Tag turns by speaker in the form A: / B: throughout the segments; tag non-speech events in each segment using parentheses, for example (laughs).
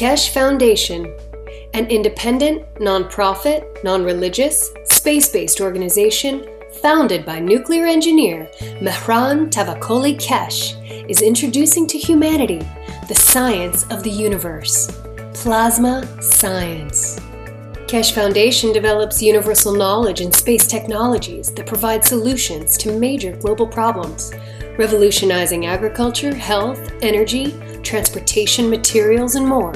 A: Keshe Foundation, an independent, nonprofit, non religious, space based organization founded by nuclear engineer Mehran Tavakoli Keshe, is introducing to humanity the science of the universe plasma science. Keshe Foundation develops universal knowledge and space technologies that provide solutions to major global problems, revolutionizing agriculture, health, energy, transportation, materials, and more.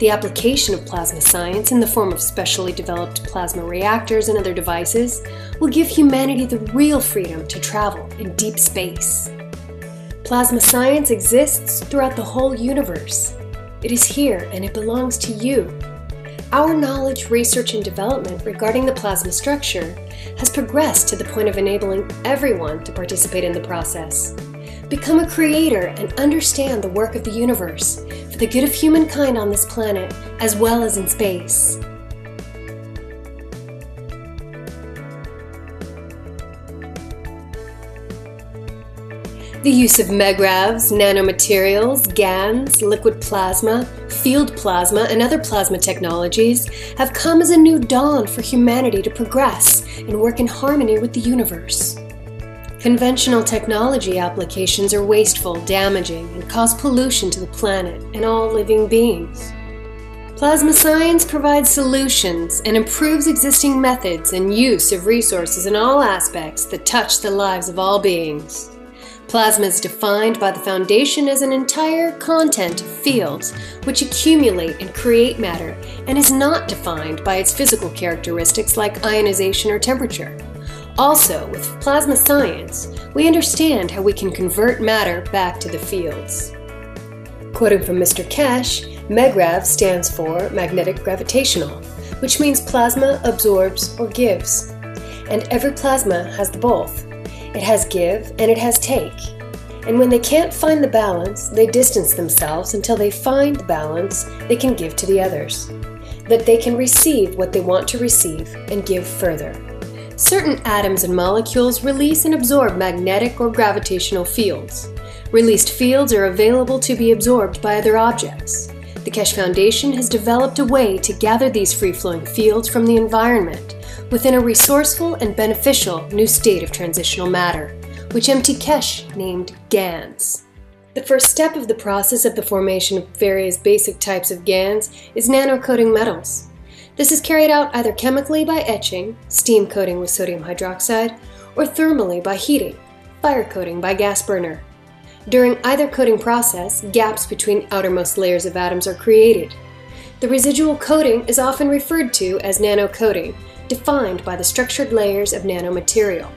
A: The application of plasma science in the form of specially developed plasma reactors and other devices will give humanity the real freedom to travel in deep space. Plasma science exists throughout the whole universe. It is here and it belongs to you. Our knowledge, research, and development regarding the plasma structure has progressed to the point of enabling everyone to participate in the process. Become a creator and understand the work of the universe for the good of humankind on this planet as well as in space. The use of Magravs, nanomaterials, GANs, liquid plasma, field plasma, and other plasma technologies have come as a new dawn for humanity to progress and work in harmony with the universe. Conventional technology applications are wasteful, damaging, and cause pollution to the planet and all living beings. Plasma science provides solutions and improves existing methods and use of resources in all aspects that touch the lives of all beings. Plasma is defined by the Foundation as an entire content of fields which accumulate and create matter and is not defined by its physical characteristics like ionization or temperature. Also, with plasma science, we understand how we can convert matter back to the fields. Quoting from Mr. Keshe, Magrav stands for magnetic gravitational, which means plasma absorbs or gives. And every plasma has the both. It has give and it has take. And when they can't find the balance, they distance themselves until they find the balance they can give to the others. That they can receive what they want to receive and give further. Certain atoms and molecules release and absorb magnetic or gravitational fields. Released fields are available to be absorbed by other objects. The Keshe Foundation has developed a way to gather these free flowing fields from the environment within a resourceful and beneficial new state of transitional matter, which MT Keshe named GANs. The first step of the process of the formation of various basic types of GANs is nanocoating metals. This is carried out either chemically by etching, steam coating with sodium hydroxide, or thermally by heating, fire coating by gas burner. During either coating process, gaps between outermost layers of atoms are created. The residual coating is often referred to as nanocoating defined by the structured layers of nanomaterial,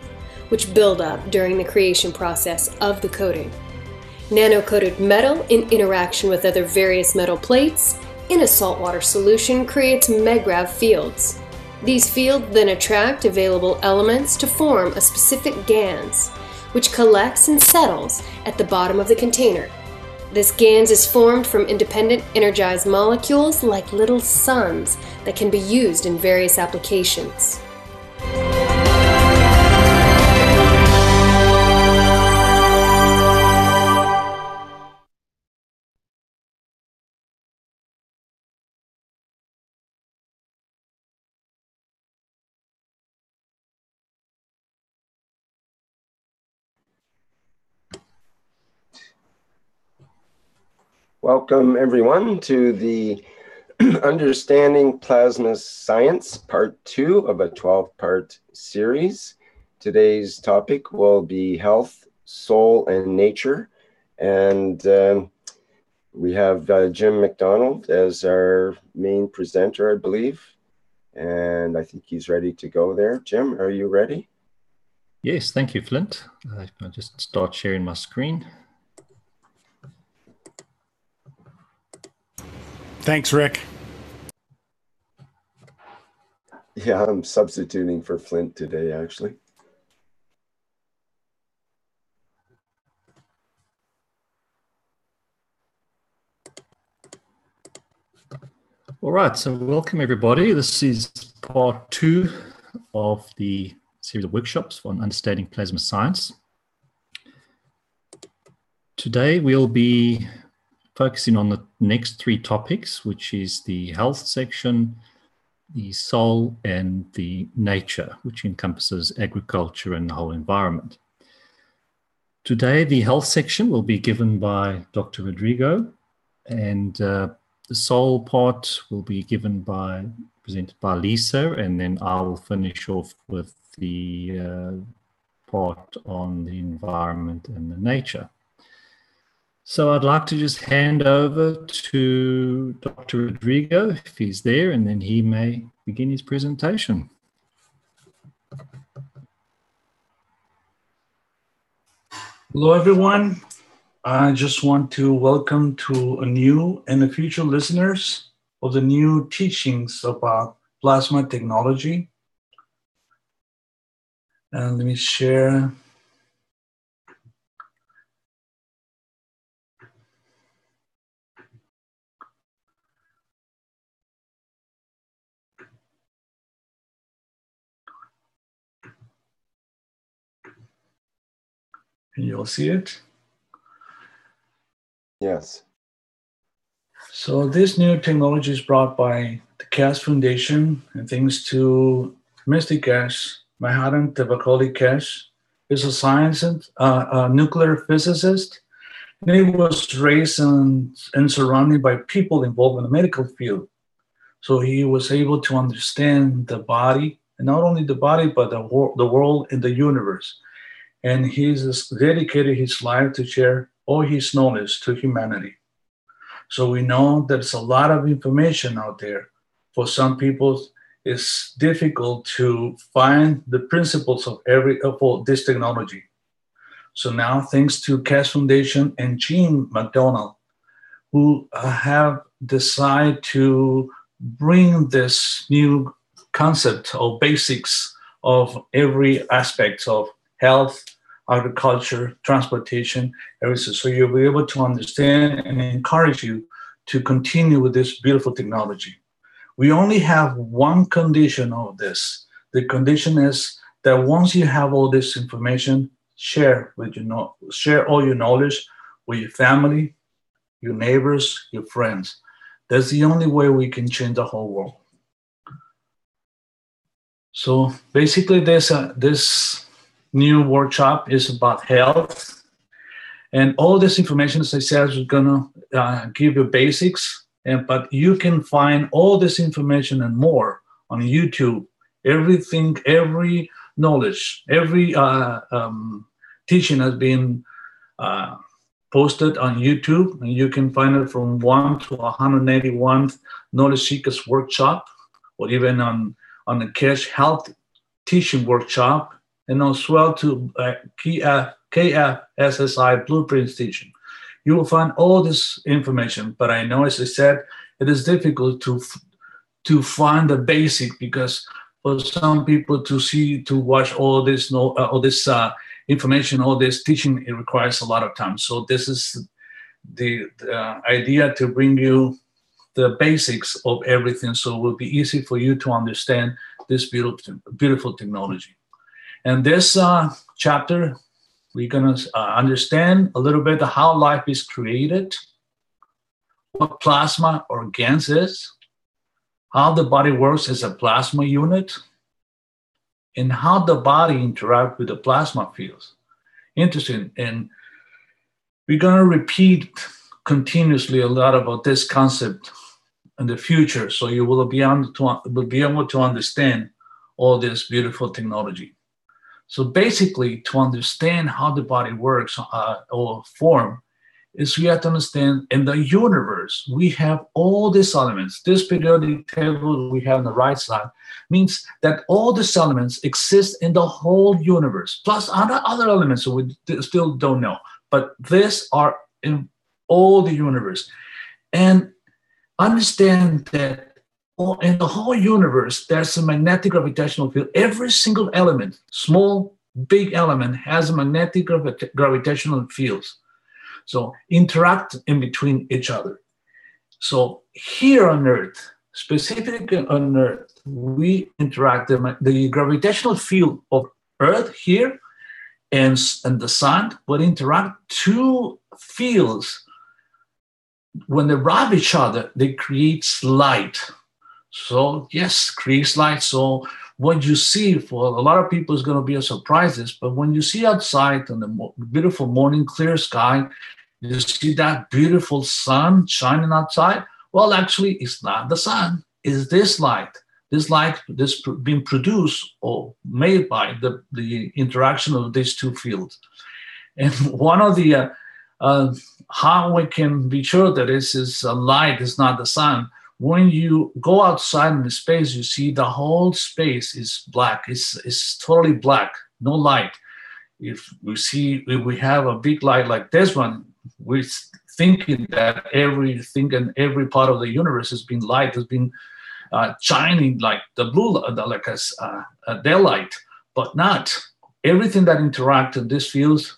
A: which build up during the creation process of the coating. Nano-coated metal in interaction with other various metal plates in a saltwater solution creates Magrav fields. These fields then attract available elements to form a specific GANS, which collects and settles at the bottom of the container this GANS is formed from independent energized molecules like little suns that can be used in various applications.
B: Welcome, everyone, to the (clears throat) Understanding Plasma Science, part two of a 12 part series. Today's topic will be health, soul, and nature. And um, we have uh, Jim McDonald as our main presenter, I believe. And I think he's ready to go there. Jim, are you ready?
C: Yes, thank you, Flint. I'll just start sharing my screen.
D: Thanks, Rick.
B: Yeah, I'm substituting for Flint today, actually.
C: All right, so welcome everybody. This is part two of the series of workshops on understanding plasma science. Today we'll be focusing on the next three topics, which is the health section, the soul, and the nature, which encompasses agriculture and the whole environment. Today, the health section will be given by Dr. Rodrigo, and uh, the soul part will be given by presented by Lisa, and then I will finish off with the uh, part on the environment and the nature. So I'd like to just hand over to Dr. Rodrigo, if he's there, and then he may begin his presentation.
D: Hello, everyone. I just want to welcome to a new and the future listeners of the new teachings about plasma technology. And let me share and you'll see it.
B: Yes.
D: So this new technology is brought by the Keshe Foundation and thanks to MT Keshe, Mehran Tavakoli Keshe, is a science and uh, a nuclear physicist. And he was raised and, and surrounded by people involved in the medical field. So he was able to understand the body, and not only the body, but the, wor- the world and the universe and he's dedicated his life to share all his knowledge to humanity. So we know there's a lot of information out there. For some people, it's difficult to find the principles of every of this technology. So now, thanks to Keshe Foundation and Jim McDonald, who have decided to bring this new concept or basics of every aspect of health, agriculture, transportation, everything. So you'll be able to understand and encourage you to continue with this beautiful technology. We only have one condition of this. The condition is that once you have all this information, share with you know, share all your knowledge with your family, your neighbors, your friends. That's the only way we can change the whole world. So basically, this uh, this new workshop is about health. And all this information, as I said, is going to uh, give you basics. And, but you can find all this information and more on YouTube. Everything, every knowledge, every uh, um, teaching has been uh, posted on YouTube. And you can find it from 1 to 181 Knowledge Seekers Workshop, or even on, on the Keshe Health Teaching Workshop and as well to uh, KFSSI blueprints teaching. You will find all this information, but I know, as I said, it is difficult to to find the basic because for some people to see to watch all this no uh, all this uh, information, all this teaching, it requires a lot of time. So this is the, the uh, idea to bring you the basics of everything, so it will be easy for you to understand this beautiful beautiful technology. And this uh, chapter, we're going to uh, understand a little bit how life is created, what plasma or GANS is, how the body works as a plasma unit, and how the body interacts with the plasma fields. Interesting. And we're going to repeat continuously a lot about this concept in the future, so you will be, to, will be able to understand all this beautiful technology. So basically, to understand how the body works uh, or form, is we have to understand in the universe we have all these elements. This periodic table we have on the right side means that all these elements exist in the whole universe, plus other other elements we still don't know. But these are in all the universe, and understand that in the whole universe, there's a magnetic gravitational field. Every single element, small, big element, has a magnetic gravitational fields. So interact in between each other. So here on Earth, specifically on Earth, we interact the, the gravitational field of Earth here and, and the sun would interact two fields when they rub each other, they create light. So yes, creates light. So what you see for a lot of people is going to be a surprise. But when you see outside on the beautiful morning, clear sky, you see that beautiful sun shining outside. Well, actually, it's not the sun; it's this light. This light, this being produced or made by the, the interaction of these two fields. And (laughs) one of the uh, uh, how we can be sure that this is a light, is not the sun when you go outside in the space, you see the whole space is black. It's, it's totally black, no light. If we see, if we have a big light like this one, we're thinking that everything and every part of the universe has been light, has been uh, shining like the blue, like a, uh, a daylight, but not. Everything that interacts in this field,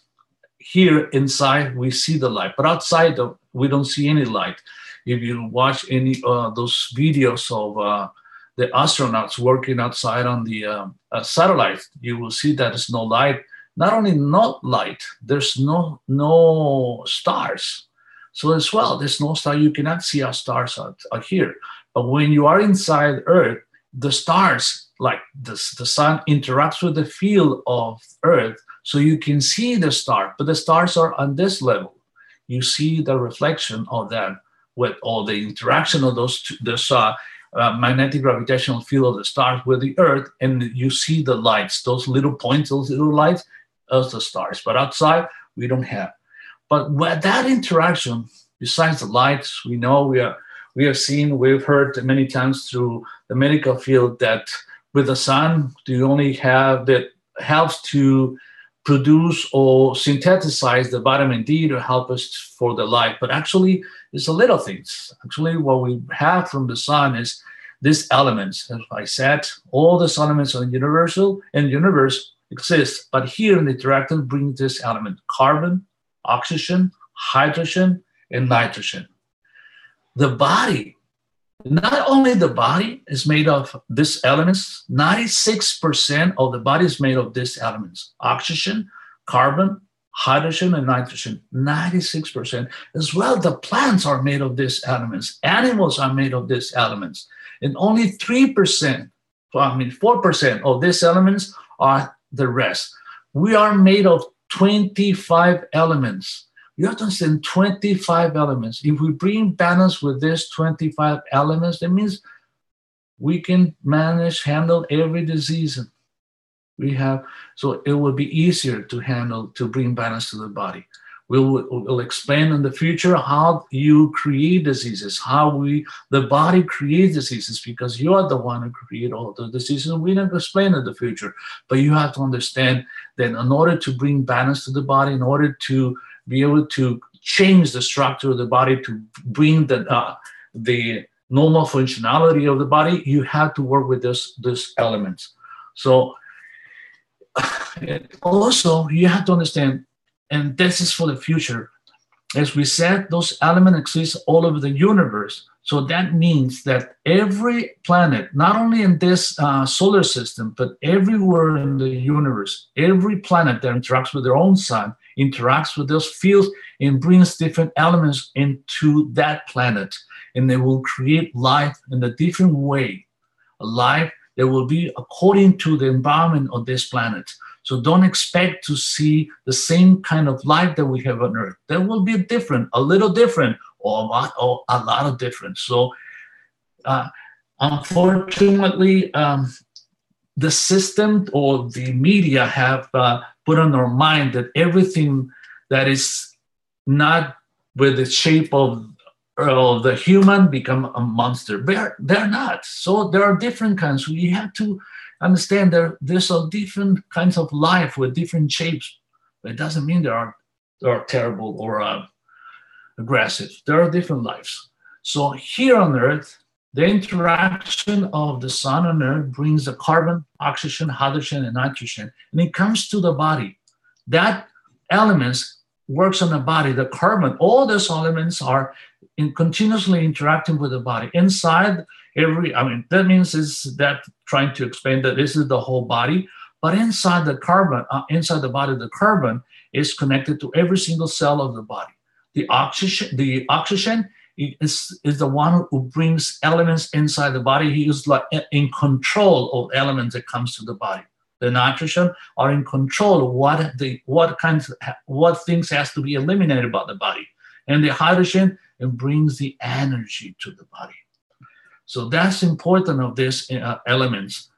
D: here inside, we see the light, but outside, of, we don't see any light if you watch any uh, those videos of uh, the astronauts working outside on the um, uh, satellite, you will see that there's no light. Not only not light, there's no no stars. So as well, there's no star. You cannot see our stars out, out here. But when you are inside Earth, the stars, like the, the sun, interacts with the field of Earth, so you can see the star. But the stars are on this level. You see the reflection of that with all the interaction of those two, this uh, uh, magnetic gravitational field of the stars with the Earth, and you see the lights, those little points, those little lights, as the stars. But outside, we don't have. But with that interaction, besides the lights, we know we are we have seen, we've heard many times through the medical field that with the sun, you only have that helps to produce or synthesize the vitamin D to help us for the light. But actually, it's a little things. Actually, what we have from the sun is these elements. As I said, all these elements are universal and universe exist. But here in the interactant brings this element carbon, oxygen, hydrogen, and nitrogen. The body not only the body is made of these elements 96% of the body is made of these elements oxygen carbon hydrogen and nitrogen 96% as well the plants are made of these elements. Animals are made of these elements. And only 3% i mean 4% of these elements are the rest. We are made of 25 elements. You have to understand 25 elements. If we bring balance with these 25 elements, that means we can manage, handle every disease we have. So it will be easier to handle, to bring balance to the body. We'll, we'll explain in the future how you create diseases, how we the body creates diseases, because you are the one who create all the diseases. We never explain in the future, but you have to understand that in order to bring balance to the body, in order to be able to change the structure of the body to bring the uh, the normal functionality of the body, you have to work with this this elements. So (laughs) also you have to understand, and this is for the future. As we said, those elements exist all over the universe. So that means that every planet, not only in this uh, solar system, but everywhere in the universe, every planet that interacts with their own sun interacts with those fields and brings different elements into that planet. And they will create life in a different way, a life that will be according to the environment of this planet. So don't expect to see the same kind of life that we have on Earth. There will be different, a little different, or a lot, or a lot of different. So uh, unfortunately, um, the system or the media have uh, put on our mind that everything that is not with the shape of, of the human become a monster. They're, they're not. So there are different kinds. We have to understand there, there's a different kinds of life with different shapes. But it doesn't mean they are, are terrible or uh, aggressive. There are different lives. So here on Earth, the interaction of the sun and earth brings the carbon, oxygen, hydrogen, and nitrogen, and it comes to the body. That elements works on the body. The carbon, all those elements are in continuously interacting with the body. Inside every, I mean, that means is that trying to explain that this is the whole body, but inside the carbon, uh, inside the body, the carbon is connected to every single cell of the body. The oxygen, the oxygen is, is the one who brings elements inside the body. He is like in control of elements that comes to the body. The nitrogen are in control what the what kinds what things has to be eliminated by the body, and the hydrogen it brings the energy to the body. So that's important of these uh, elements.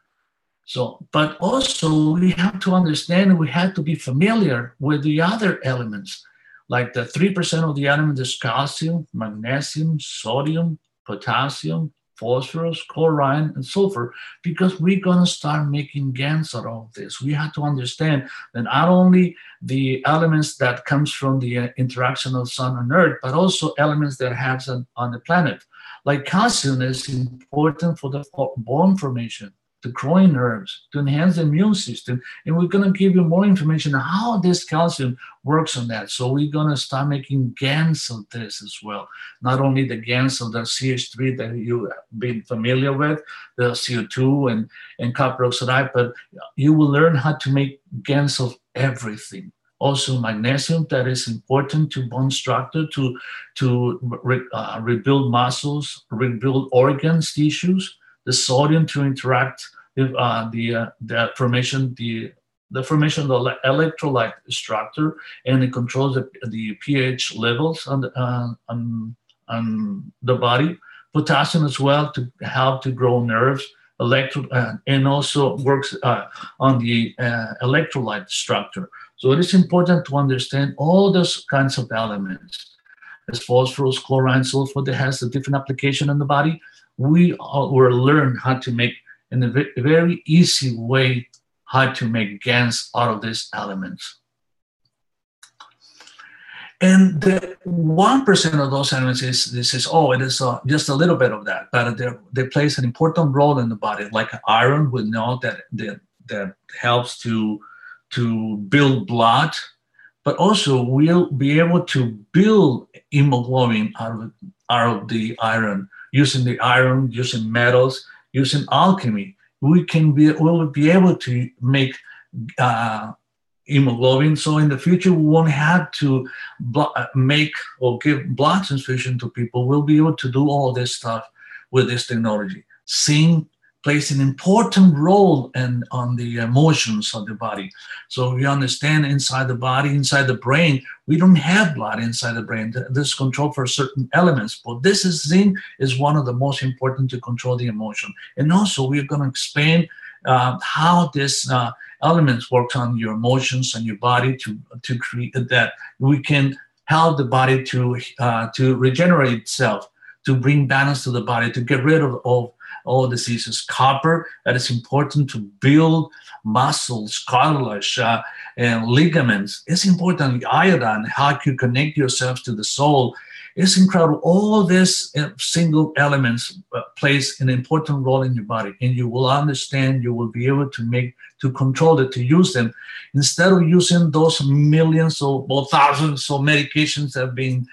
D: So, but also we have to understand we have to be familiar with the other elements like the 3% of the element is calcium, magnesium, sodium, potassium, phosphorus, chlorine, and sulfur, because we're going to start making GANs out of this. We have to understand that not only the elements that comes from the uh, interaction of sun and earth, but also elements that have on, on the planet. Like calcium is important for the bone formation the growing nerves, to enhance the immune system. And we're going to give you more information on how this calcium works on that. So we're going to start making GANs of this as well. Not only the GANs of the CH3 that you've been familiar with, the CO2 and, and copper oxide, but you will learn how to make GANs of everything also magnesium that is important to bone structure to to re, uh, rebuild muscles rebuild organs tissues the sodium to interact with uh, the uh, the formation the the formation of the electrolyte structure and it controls the, the pH levels on the, uh, on, on the body. Potassium as well to help to grow nerves, electro, uh, and also works uh, on the uh, electrolyte structure. So it is important to understand all those kinds of elements. As phosphorus, chlorine, sulfur, that has a different application in the body we will learn how to make in a very easy way how to make GANs out of these elements. And the 1% of those elements is this is, oh, it is uh, just a little bit of that, but they plays an important role in the body. Like iron, we know that, that, that helps to, to build blood, but also we'll be able to build hemoglobin out of, out of the iron using the iron, using metals, using alchemy, we can be we'll be able to make uh, hemoglobin. So in the future, we won't have to make or give blood transfusion to people. We'll be able to do all this stuff with this technology. Zinc plays an important role in, on the emotions of the body. So we understand inside the body, inside the brain, we don't have blood inside the brain. This is control for certain elements, but this is zinc is one of the most important to control the emotion. And also we're going to explain uh, how this uh, elements works on your emotions and your body to, to create that we can help the body to, uh, to regenerate itself, to bring balance to the body, to get rid of, of all diseases. Copper, that is important to build muscles, cartilage, uh, and ligaments. It's important. Iodine, how you connect yourself to the soul. It's incredible. All these uh, single elements uh, plays an important role in your body, and you will understand. You will be able to make to control it, to use them instead of using those millions or, thousands of medications that have been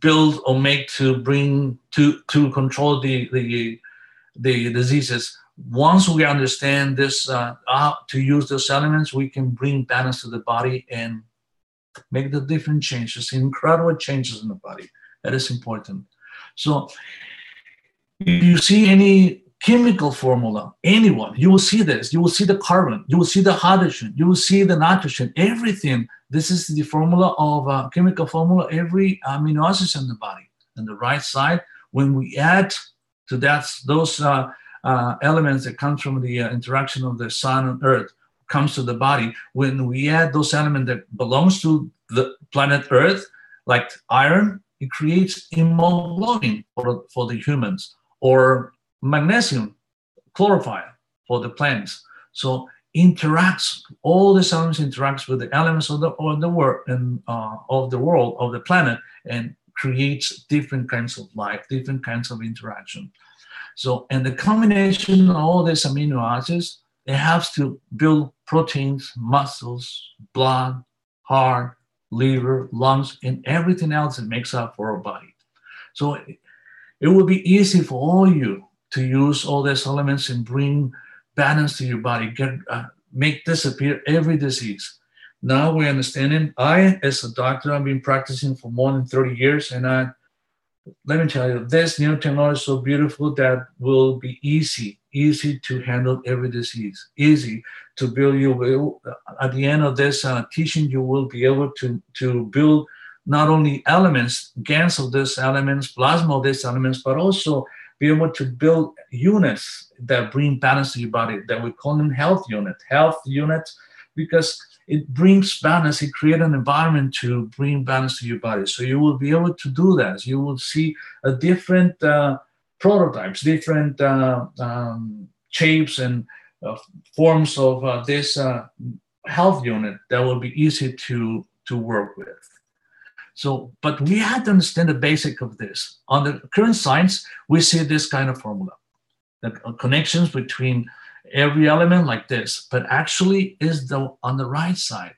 D: built or made to bring to to control the the the diseases. Once we understand this, uh, to use those elements, we can bring balance to the body and make the different changes, incredible changes in the body. That is important. So, if you see any chemical formula, anyone, you will see this. You will see the carbon, you will see the hydrogen, you will see the nitrogen, everything. This is the formula of uh, chemical formula, every amino acid in the body. On the right side, when we add so that's those uh, uh, elements that comes from the uh, interaction of the sun and earth comes to the body. When we add those elements that belongs to the planet Earth, like iron, it creates hemoglobin for, for the humans, or magnesium, chlorophyll for the plants. So interacts all the elements interacts with the elements of the of the world and uh, of the world of the planet and creates different kinds of life, different kinds of interaction. So, and the combination of all these amino acids, it helps to build proteins, muscles, blood, heart, liver, lungs, and everything else that makes up for our body. So it will be easy for all you to use all these elements and bring balance to your body, get uh, make disappear every disease. Now we understand it. I, as a doctor, I've been practicing for more than 30 years, and I let me tell you, this new technology is so beautiful that will be easy, easy to handle every disease, easy to build. You will, at the end of this uh, teaching, you will be able to, to build not only elements, GANs of these elements, plasma of these elements, but also be able to build units that bring balance to your body, that we call them health units, health units, because it brings balance, it creates an environment to bring balance to your body. So you will be able to do that. You will see a different uh, prototypes, different uh, um, shapes and uh, forms of uh, this uh, health unit that will be easy to, to work with. So, but we have to understand the basic of this. On the current science, we see this kind of formula, the connections between every element like this, but actually is the on the right side.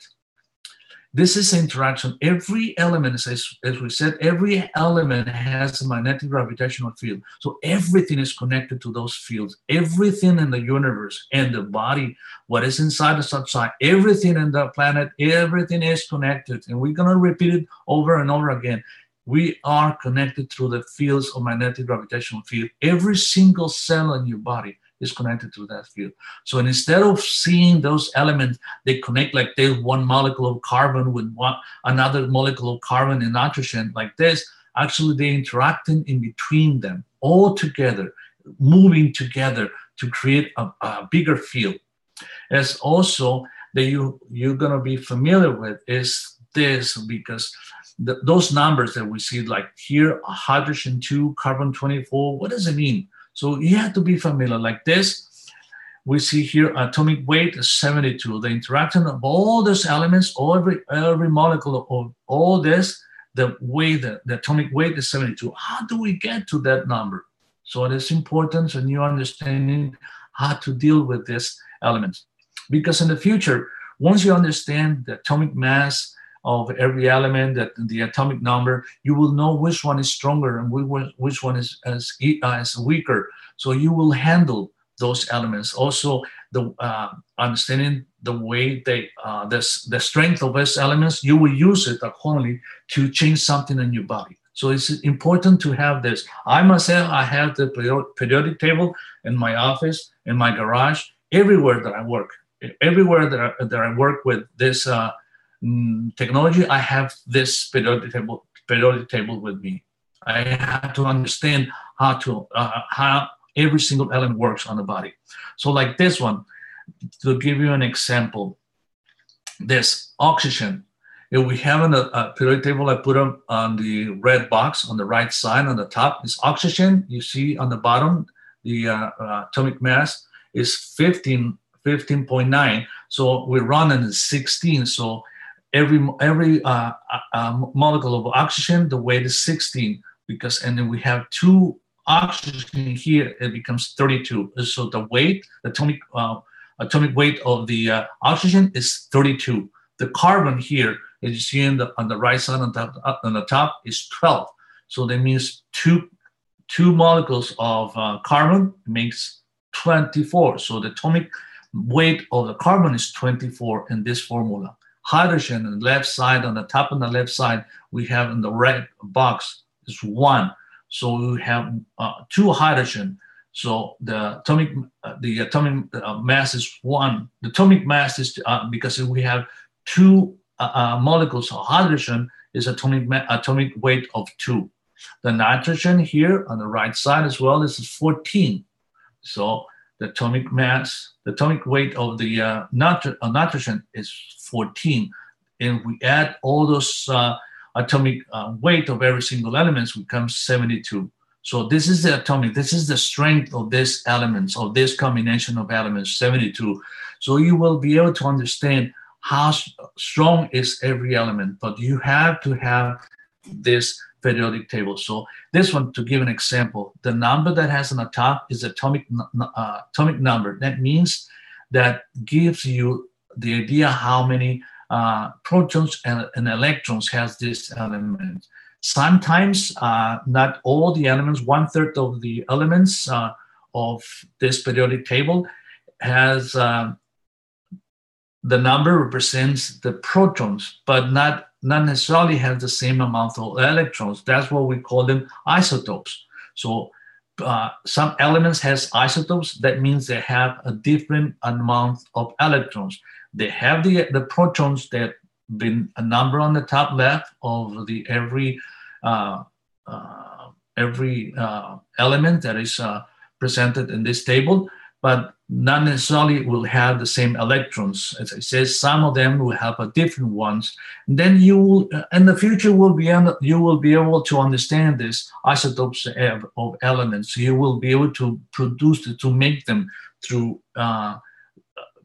D: This is interaction. Every element, as, as we said, every element has a magnetic gravitational field. So everything is connected to those fields. Everything in the universe and the body, what is inside the subside, everything in the planet, everything is connected. And we're going to repeat it over and over again. We are connected through the fields of magnetic gravitational field. Every single cell in your body is connected to that field. So instead of seeing those elements, they connect like there's one molecule of carbon with one another molecule of carbon and nitrogen like this. Actually, they're interacting in between them all together, moving together to create a, a bigger field. As also that you you're gonna be familiar with is this because the, those numbers that we see like here hydrogen 2 carbon 24 what does it mean so you have to be familiar like this. We see here atomic weight is 72. The interaction of all those elements, every, every molecule of all this, the weight, the, the atomic weight is 72. How do we get to that number? So it is important and you understanding how to deal with this element. Because in the future, once you understand the atomic mass, of every element, that the atomic number, you will know which one is stronger and which one is, is, uh, weaker. So you will handle those elements. Also, the uh, understanding the way they, uh, the, the strength of those elements, you will use it accordingly to change something in your body. So it's important to have this. I myself, I have the periodic table in my office, in my garage, everywhere that I work. Everywhere that I, that I work with this uh, mm, technology, I have this periodic table, periodic table with me. I have to understand how to uh, how every single element works on the body. So like this one, to give you an example, this oxygen. If we have a, a periodic table, I put them on the red box on the right side on the top is oxygen. You see on the bottom, the uh, uh, atomic mass is 15, 15.9. So we run in 16. So every every uh, uh, uh, molecule of oxygen, the weight is 16 because, and then we have two oxygen here, it becomes 32. So the weight, the atomic uh, atomic weight of the uh, oxygen is 32. The carbon here, as you see the, on the right side on, top, on the top, is 12. So that means two two molecules of uh, carbon makes 24. So the atomic weight of the carbon is 24 in this formula hydrogen on the left side, on the top on the left side, we have in the red box is one. So we have uh, two hydrogen. So the atomic uh, the atomic uh, mass is one. The atomic mass is uh, because we have two uh, uh, molecules of hydrogen is atomic atomic weight of two. The nitrogen here on the right side as well This is 14. So the atomic mass, the atomic weight of the uh, uh, nitrogen is 14. And we add all those uh, atomic uh, weight of every single element becomes 72. So this is the atomic, this is the strength of this elements, of this combination of elements, 72. So you will be able to understand how strong is every element, but you have to have this periodic table. So this one, to give an example, the number that has on the top is atomic uh, atomic number. That means that gives you the idea how many uh, protons and, and, electrons has this element. Sometimes uh, not all the elements, one third of the elements uh, of this periodic table has uh, the number represents the protons, but not not necessarily have the same amount of electrons. That's what we call them isotopes. So uh, some elements has isotopes. That means they have a different amount of electrons. They have the, the protons that been a number on the top left of the every uh, uh, every uh, element that is uh, presented in this table, but not necessarily will have the same electrons. As I said, some of them will have a different ones. And then you will, uh, in the future, will be you will be able to understand this isotopes of, of elements. You will be able to produce to make them through uh,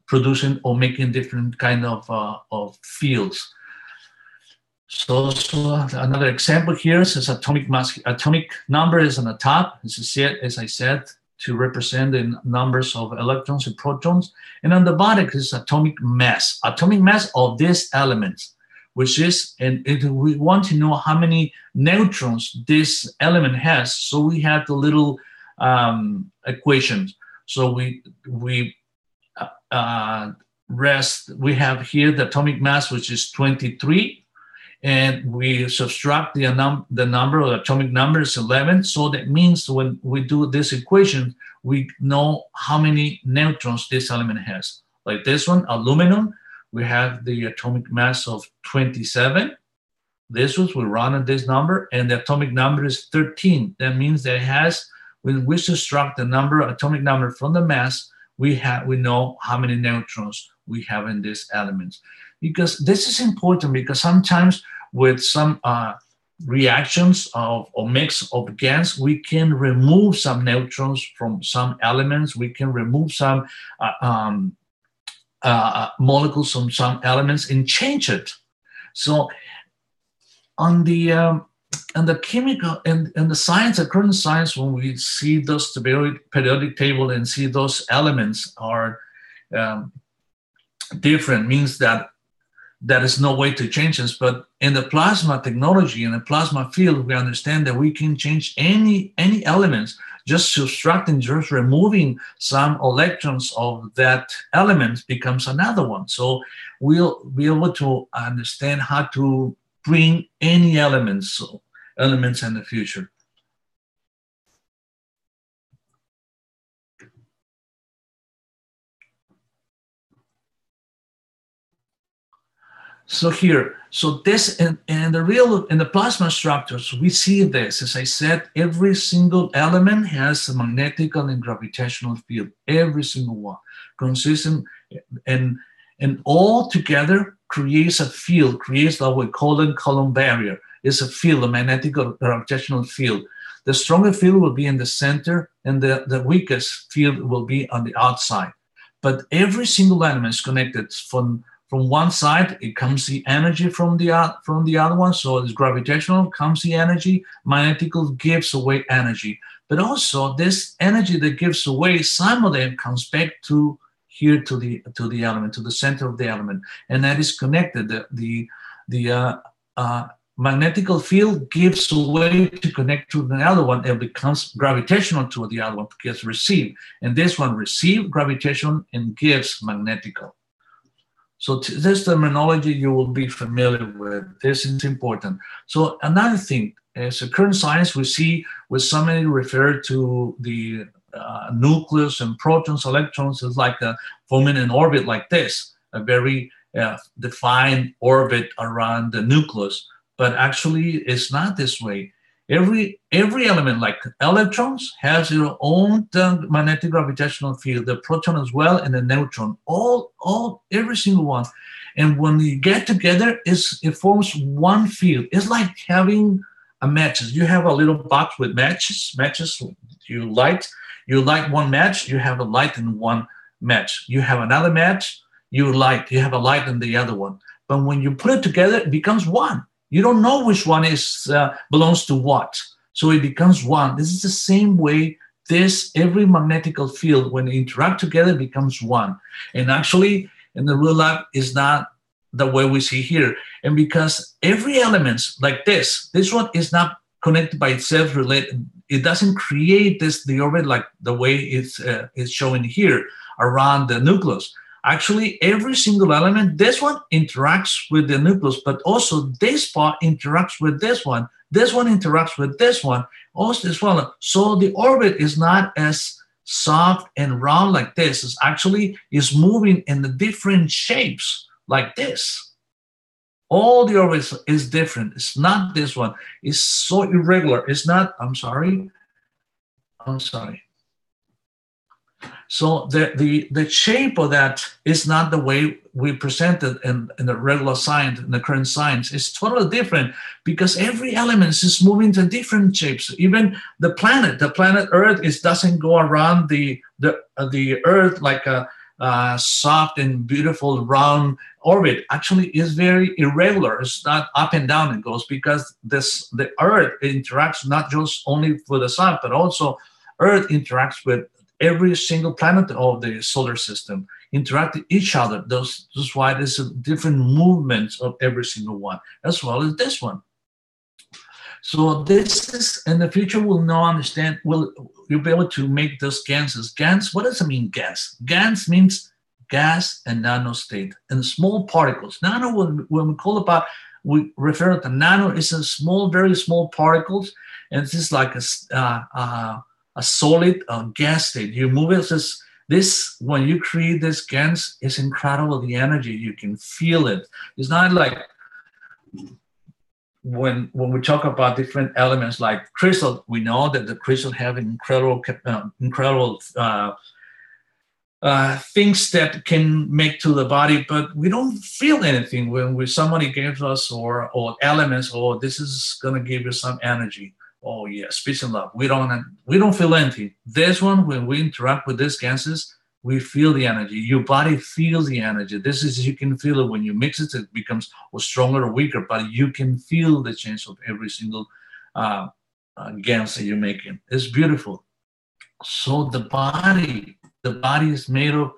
D: producing or making different kind of uh, of fields. So, so, another example here is atomic mass. Atomic number is on the top. As said, as I said to represent the numbers of electrons and protons. And on the bottom is atomic mass, atomic mass of these elements, which is, and it, we want to know how many neutrons this element has. So we have the little um, equations. So we, we uh, uh rest, we have here the atomic mass, which is 23 and we subtract the, num- the number of atomic numbers 11 so that means when we do this equation we know how many neutrons this element has. Like this one aluminum we have the atomic mass of 27 this was we run at this number and the atomic number is 13 that means that it has when we subtract the number atomic number from the mass we have we know how many neutrons we have in this element. Because this is important because sometimes with some uh, reactions of or mix of gas, we can remove some neutrons from some elements. We can remove some uh, um, uh, molecules from some elements and change it. So on the um, and the chemical and, and the science, the current science, when we see those periodic, periodic table and see those elements are um, different, means that there is no way to change this. But in the plasma technology, in the plasma field, we understand that we can change any any elements just subtracting, just removing some electrons of that element becomes another one. So we'll be able to understand how to bring any elements so elements in the future. So here, so this and, and the real in the plasma structures, we see this. As I said, every single element has a magnetic and gravitational field. Every single one, consistent and and all together creates a field, creates what we call a Coulomb barrier. It's a field, a magnetic or gravitational field. The stronger field will be in the center, and the, the weakest field will be on the outside. But every single element is connected from from one side it comes the energy from the from the other one. So it's gravitational comes the energy magnetical gives away energy. But also this energy that gives away some of them comes back to here to the to the element to the center of the element. And that is connected. The the, the uh, uh, magnetical field gives away to connect to the other one and becomes gravitational to the other one gets received. And this one receive gravitational and gives magnetical so this terminology you will be familiar with. This is important. So another thing, as a current science, we see with somebody refer to the uh, nucleus and protons, electrons is like a, forming an orbit like this, a very uh, defined orbit around the nucleus. But actually, it's not this way. Every every element, like electrons, has their own magnetic gravitational field. The proton as well, and the neutron. All all every single one. And when you get together, it forms one field. It's like having a matches. You have a little box with matches. Matches you light. You light one match. You have a light in one match. You have another match. You light. You have a light in the other one. But when you put it together, it becomes one. You don't know which one is uh, belongs to what. So it becomes one. This is the same way this every magnetical field when they interact together becomes one. And actually in the real life is not the way we see here. And because every element like this, this one is not connected by itself related. It doesn't create this the orbit like the way it's uh, it's showing here around the nucleus. Actually, every single element, this one interacts with the nucleus, but also this part interacts with this one. This one interacts with this one, also as well. So the orbit is not as soft and round like this. It's actually is moving in the different shapes like this. All the orbits is different. It's not this one. It's so irregular. It's not, I'm sorry. I'm sorry. So the, the, the shape of that is not the way we present it in, in the regular science, in the current science. It's totally different because every element is moving to different shapes. Even the planet, the planet Earth, is doesn't go around the the uh, the Earth like a, a soft and beautiful round orbit. Actually, is very irregular. It's not up and down. It goes because this the Earth interacts not just only with the sun, but also Earth interacts with every single planet of the solar system interact with each other. That's why there's a different movements of every single one, as well as this one. So this is in the future we'll now understand, we'll you'll be able to make those gases. GANs, what does it mean, gas? GANs means gas and nano state and small particles. Nano, when, when we call about, we refer to nano, it's a small, very small particles, and this is like a, uh, uh, a solid uh, gas state. You move it, this, this, when you create this gas, it's incredible the energy. You can feel it. It's not like when when we talk about different elements like crystal, we know that the crystal have incredible uh, incredible uh, uh, things that can make to the body, but we don't feel anything when we, somebody gives us or or elements. Or oh, this is gonna give you some energy oh yes, peace and love. We don't we don't feel anything. This one, when we interact with these gases, we feel the energy. Your body feels the energy. This is you can feel it when you mix it. It becomes stronger or weaker, but you can feel the change of every single uh, uh, that you're making. It's beautiful. So the body, the body is made of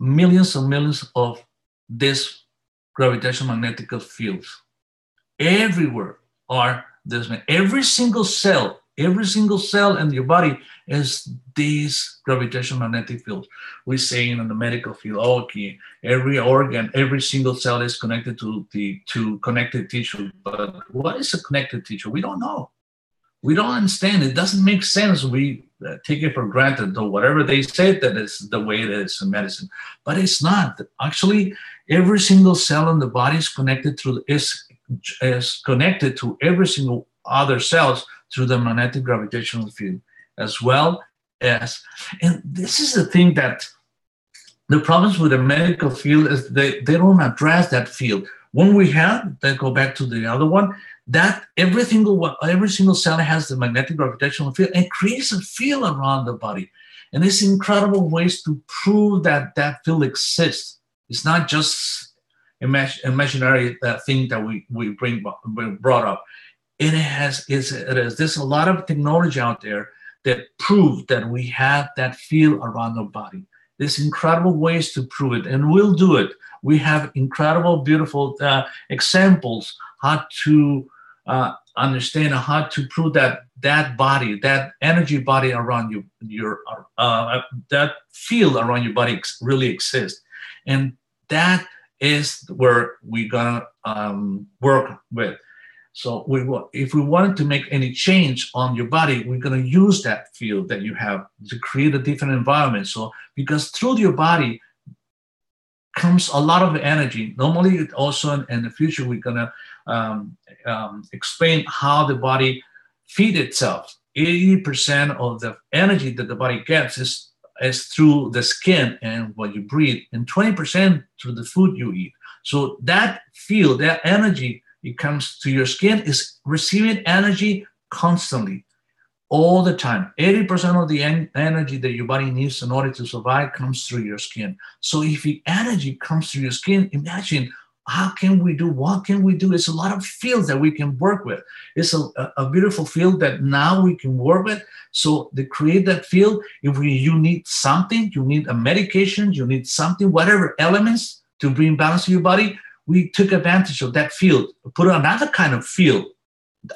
D: millions and millions of this gravitational magnetic fields. Everywhere are this every single cell every single cell in your body is these gravitational magnetic fields. We're saying in the medical field okay every organ every single cell is connected to the to connected tissue. But what is a connected tissue? We don't know. We don't understand. It doesn't make sense. We uh, take it for granted though whatever they say that is the way it is in medicine. But it's not. Actually every single cell in the body is connected through is is connected to every single other cells through the magnetic gravitational field as well as and this is the thing that the problems with the medical field is they, they don't address that field. When we have that go back to the other one that every single one every single cell has the magnetic gravitational field and creates a field around the body. And it's incredible ways to prove that that field exists. It's not just imag- imaginary uh, thing that we, we bring brought up. It has is it is there's a lot of technology out there that prove that we have that feel around our body. There's incredible ways to prove it, and we'll do it. We have incredible, beautiful uh, examples how to uh, understand how to prove that that body, that energy body around you, your uh, that field around your body really exists, and that is where we're gonna um, work with. So we if we wanted to make any change on your body, we're gonna use that field that you have to create a different environment. So because through your body comes a lot of energy. Normally, also in, in the future, we're gonna um, um, explain how the body feed itself. 80% of the energy that the body gets is is through the skin and what you breathe, and 20% through the food you eat. So that feel, that energy, it comes to your skin is receiving energy constantly, all the time. 80% of the en- energy that your body needs in order to survive comes through your skin. So if the energy comes through your skin, imagine how can we do? What can we do? It's a lot of fields that we can work with. It's a, a beautiful field that now we can work with. So to create that field if we, you need something you need a medication you need something whatever elements to bring balance to your body we took advantage of that field. Put another kind of field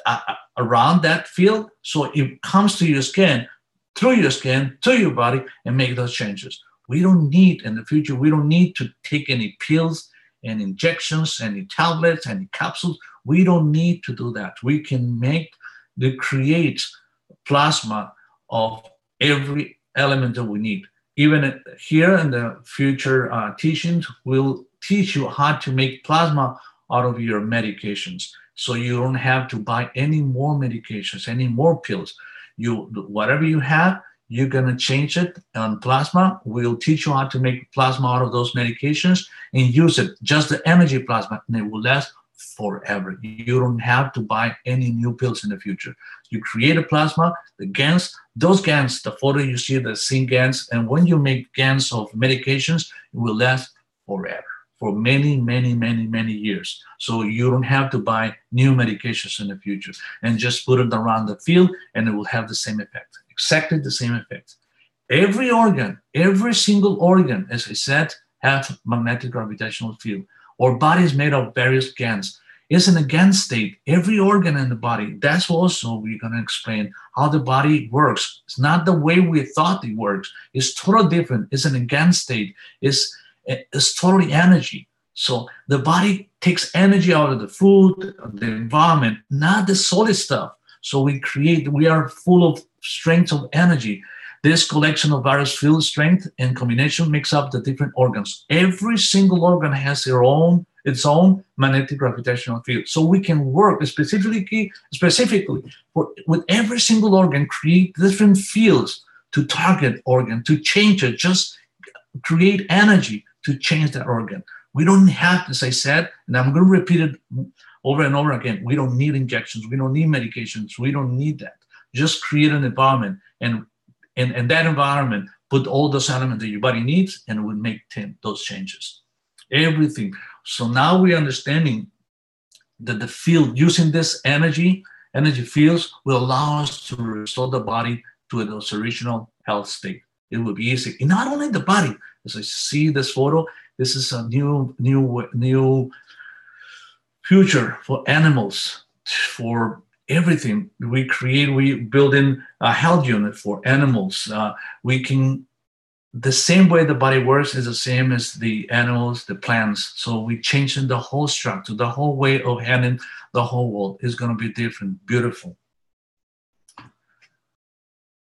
D: uh, uh, around that field. So it comes to your skin through your skin to your body and make those changes. We don't need in the future, we don't need to take any pills and injections, any tablets, any capsules. We don't need to do that. We can make the create plasma of every element that we need. Even here in the future uh, teachings, we'll teach you how to make plasma out of your medications. So you don't have to buy any more medications, any more pills. You whatever you have, you're gonna change it on plasma. We'll teach you how to make plasma out of those medications and use it, just the energy plasma, and it will last forever. You don't have to buy any new pills in the future. You create a plasma, the GANs, those GANs, the photo you see, the zinc GANs, and when you make GANs of medications, it will last forever for many, many, many, many years. So you don't have to buy new medications in the future and just put it around the field and it will have the same effect, exactly the same effect. Every organ, every single organ, as I said, have magnetic gravitational field. Our body is made of various GANs. It's in a GAN state, every organ in the body. That's also we're going to explain how the body works. It's not the way we thought it works. It's totally different. It's in a GAN state. It's is totally energy. So the body takes energy out of the food, the environment, not the solid stuff. So we create, we are full of strength of energy. This collection of various field strength and combination makes up the different organs. Every single organ has their own its own magnetic gravitational field. So we can work specifically specifically for, with every single organ, create different fields to target organ, to change it, just create energy to change that organ. We don't have, as I said, and I'm going to repeat it over and over again. We don't need injections. We don't need medications. We don't need that. Just create an environment, and and, and that environment put all those elements that your body needs, and it will make those changes. Everything. So now we're understanding that the field using this energy, energy fields, will allow us to restore the body to its original health state. It will be easy. And not only the body, as I see this photo, this is a new, new, new future for animals, for everything. We create, we build in a health unit for animals. Uh, we can, the same way the body works is the same as the animals, the plants. So we changing the whole structure, the whole way of handling the whole world is going to be different, beautiful.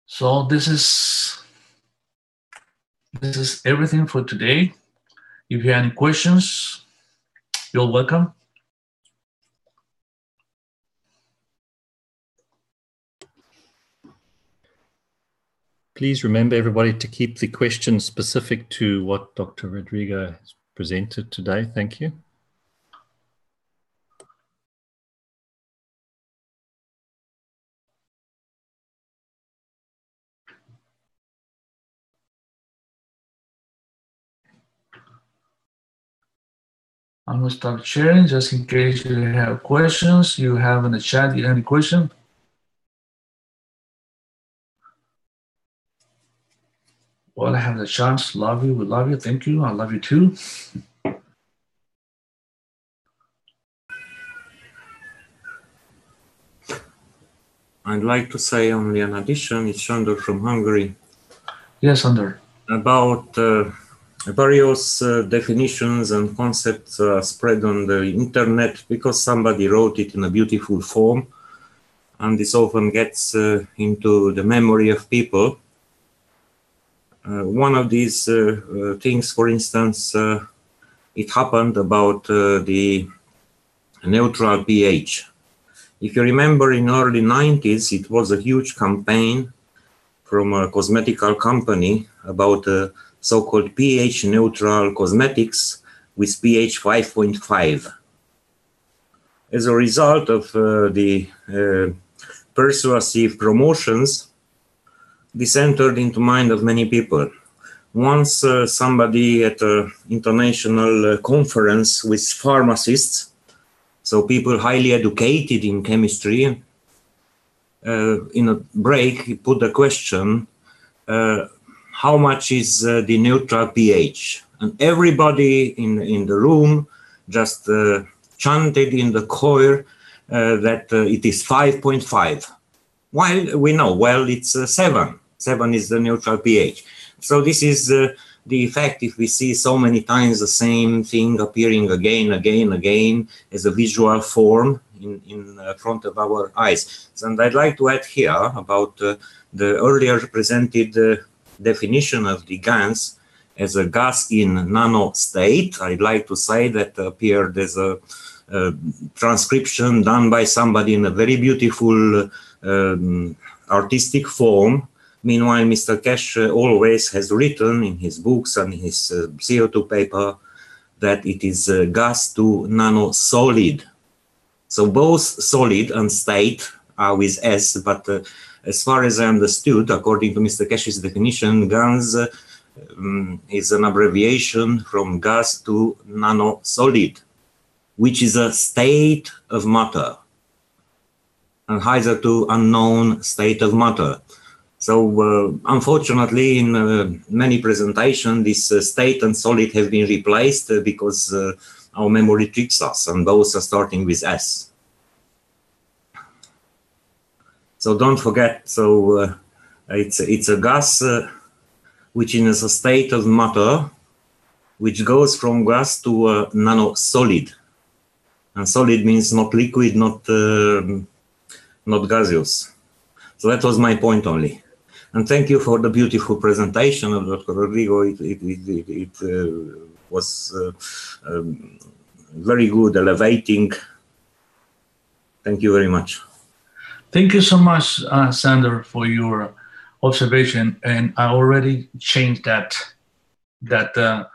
D: So this is this is everything for today. If you have any questions, you're welcome.
C: Please remember, everybody, to keep the questions specific to what Dr. Rodrigo has presented today. Thank you.
D: I'm gonna start sharing just in case you have questions. You have in the chat, you have any question? Well, I have the chance. Love you. We love you. Thank you. I love you too.
E: I'd like to say only an addition. It's Sandor from Hungary.
D: Yes, Sandor.
E: About uh, various uh, definitions and concepts uh, spread on the internet because somebody wrote it in a beautiful form and this often gets uh, into the memory of people one of these uh, uh, things for instance it happened about the neutral ph if you remember in early 90s it was a huge campaign from a cosmetical company about so-called pH neutral cosmetics with pH 5.5. As a result of uh, the uh, persuasive promotions, this entered into mind of many people. Once uh, somebody at an international uh, conference with pharmacists, so people highly educated in chemistry, uh, in a break, he put the question, uh, how much is the neutral pH. And everybody in, in the room just chanted in the choir uh, that uh, it is 5.5. While we know, well, it's uh, 7. 7 is the neutral pH. So this is uh, the effect if we see so many times the same thing appearing again, again, again as a visual form in, in uh, front of our eyes. And I'd like to add here about uh, the earlier presented uh, definition of the GANS as a gas in nano state. I'd like to say that appeared as a, a transcription done by somebody in a very beautiful um, artistic form. Meanwhile, Mr. Keshe uh, always has written in his books and his uh, CO2 paper that it is uh, gas to nano solid. So both solid and state are with S, but as far as I understood, according to Mr. Keshe's definition, GANS uh, um, is an abbreviation from gas to nano solid, which is a state of matter and hitherto unknown state of matter. So uh, unfortunately, in uh, many presentations, this uh, state and solid have been replaced uh, because uh, our memory tricks us, and both are starting with S. So don't forget. So uh, it's it's a gas which is a state of matter, which goes from gas to a nano solid. And solid means not liquid, not not gaseous. So that was my point only. And thank you for the beautiful presentation of Dr. Rodrigo. It, it, it, it uh, was uh, um, very good, elevating. Thank you very much.
D: Thank you so much, uh, Sandor, for your observation. And I already changed that that uh,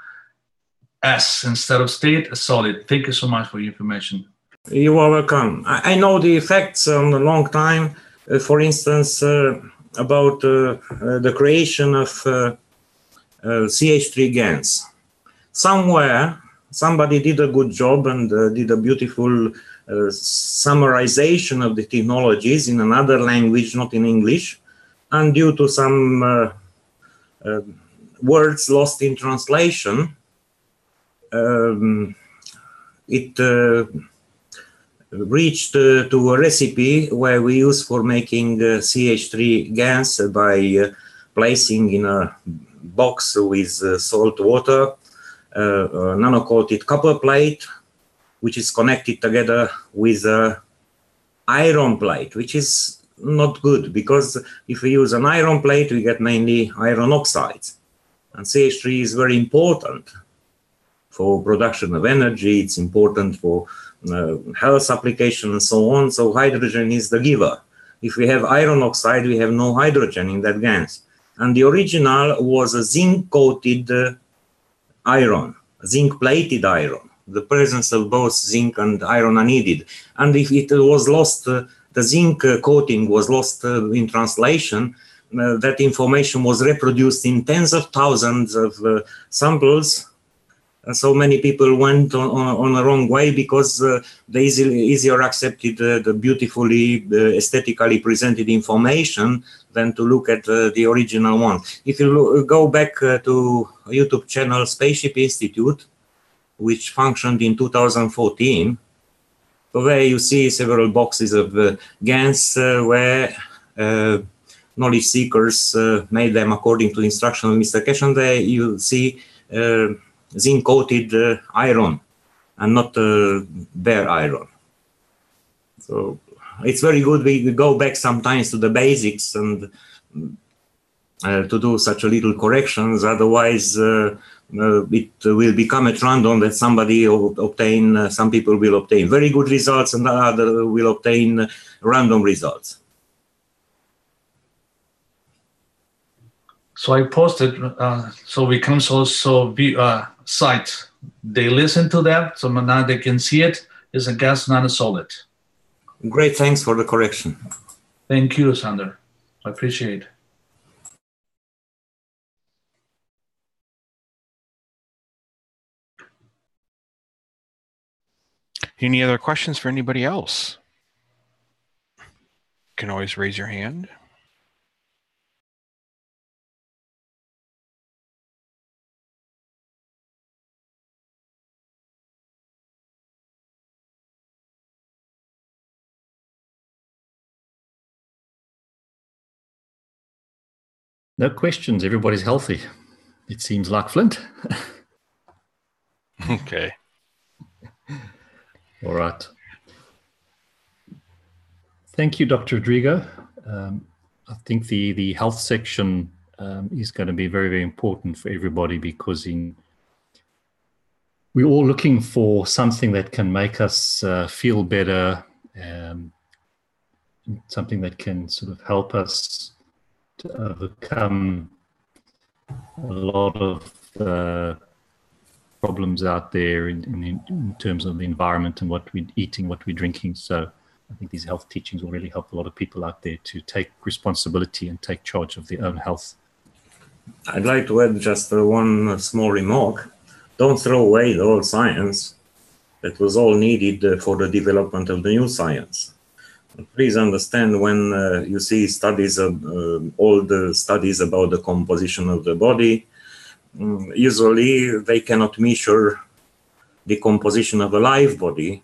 D: S instead of state, solid. Thank you so much for your information.
E: You are welcome. I, I know the effects on a long time. Uh, for instance, uh, about uh, uh the creation of uh, uh, CH3 GANs. Somewhere, somebody did a good job and did a beautiful summarization of the technologies in another language, not in English. And due to some words lost in translation, um, it reached uh, to a recipe where we use for making uh, CH3 gas by uh, placing in a box with salt water a nano-coated copper plate, which is connected together with a iron plate, which is not good because if we use an iron plate, we get mainly iron oxides. And CH3 is very important for production of energy. It's important for uh, health application and so on. So hydrogen is the giver. If we have iron oxide, we have no hydrogen in that gas. And the original was a zinc-coated uh, iron, zinc-plated iron. The presence of both zinc and iron are needed. And if it was lost, uh, the zinc uh, coating was lost uh, in translation, uh, that information was reproduced in tens of thousands of samples so many people went on, on, on a wrong way because uh, they easily, easier accepted uh, the beautifully uh, aesthetically presented information than to look at uh, the original one. If you look, go back uh, to YouTube channel Spaceship Institute, which functioned in 2014, where you see several boxes of uh, GANs where knowledge seekers made them according to instruction of Mr. Keshe, and there you see zinc coated uh, iron and not uh, bare iron. So it's very good we go back sometimes to the basics and uh, to do such a little corrections. Otherwise, uh, uh, it will become at random that somebody will obtain, uh, some people will obtain very good results and other will obtain random results.
D: So I posted, uh, so we can also view uh, site. They listen to that, so now they can see it. It's a gas, not a solid.
E: Great, thanks for the correction.
D: Thank you, Sandor. I appreciate. It.
F: Any other questions for anybody else? You can always raise your hand.
C: No questions. Everybody's healthy. It seems like Flint. (laughs)
F: Okay.
C: All right. Thank you, Dr. Rodrigo. Um, I think the, the health section um, is going to be very, very important for everybody because in we're all looking for something that can make us uh, feel better, um, something that can sort of help us to overcome a lot of uh, problems out there in, in, in, terms of the environment and what we're eating, what we're drinking. So I think these health teachings will really help a lot of people out there to take responsibility and take charge of their own health.
E: I'd like to add just one small remark. Don't throw away the old science that was all needed uh, for the development of the new science. Please understand when uh, you see studies uh, all the studies about the composition of the body, um, usually they cannot measure the composition of a live body.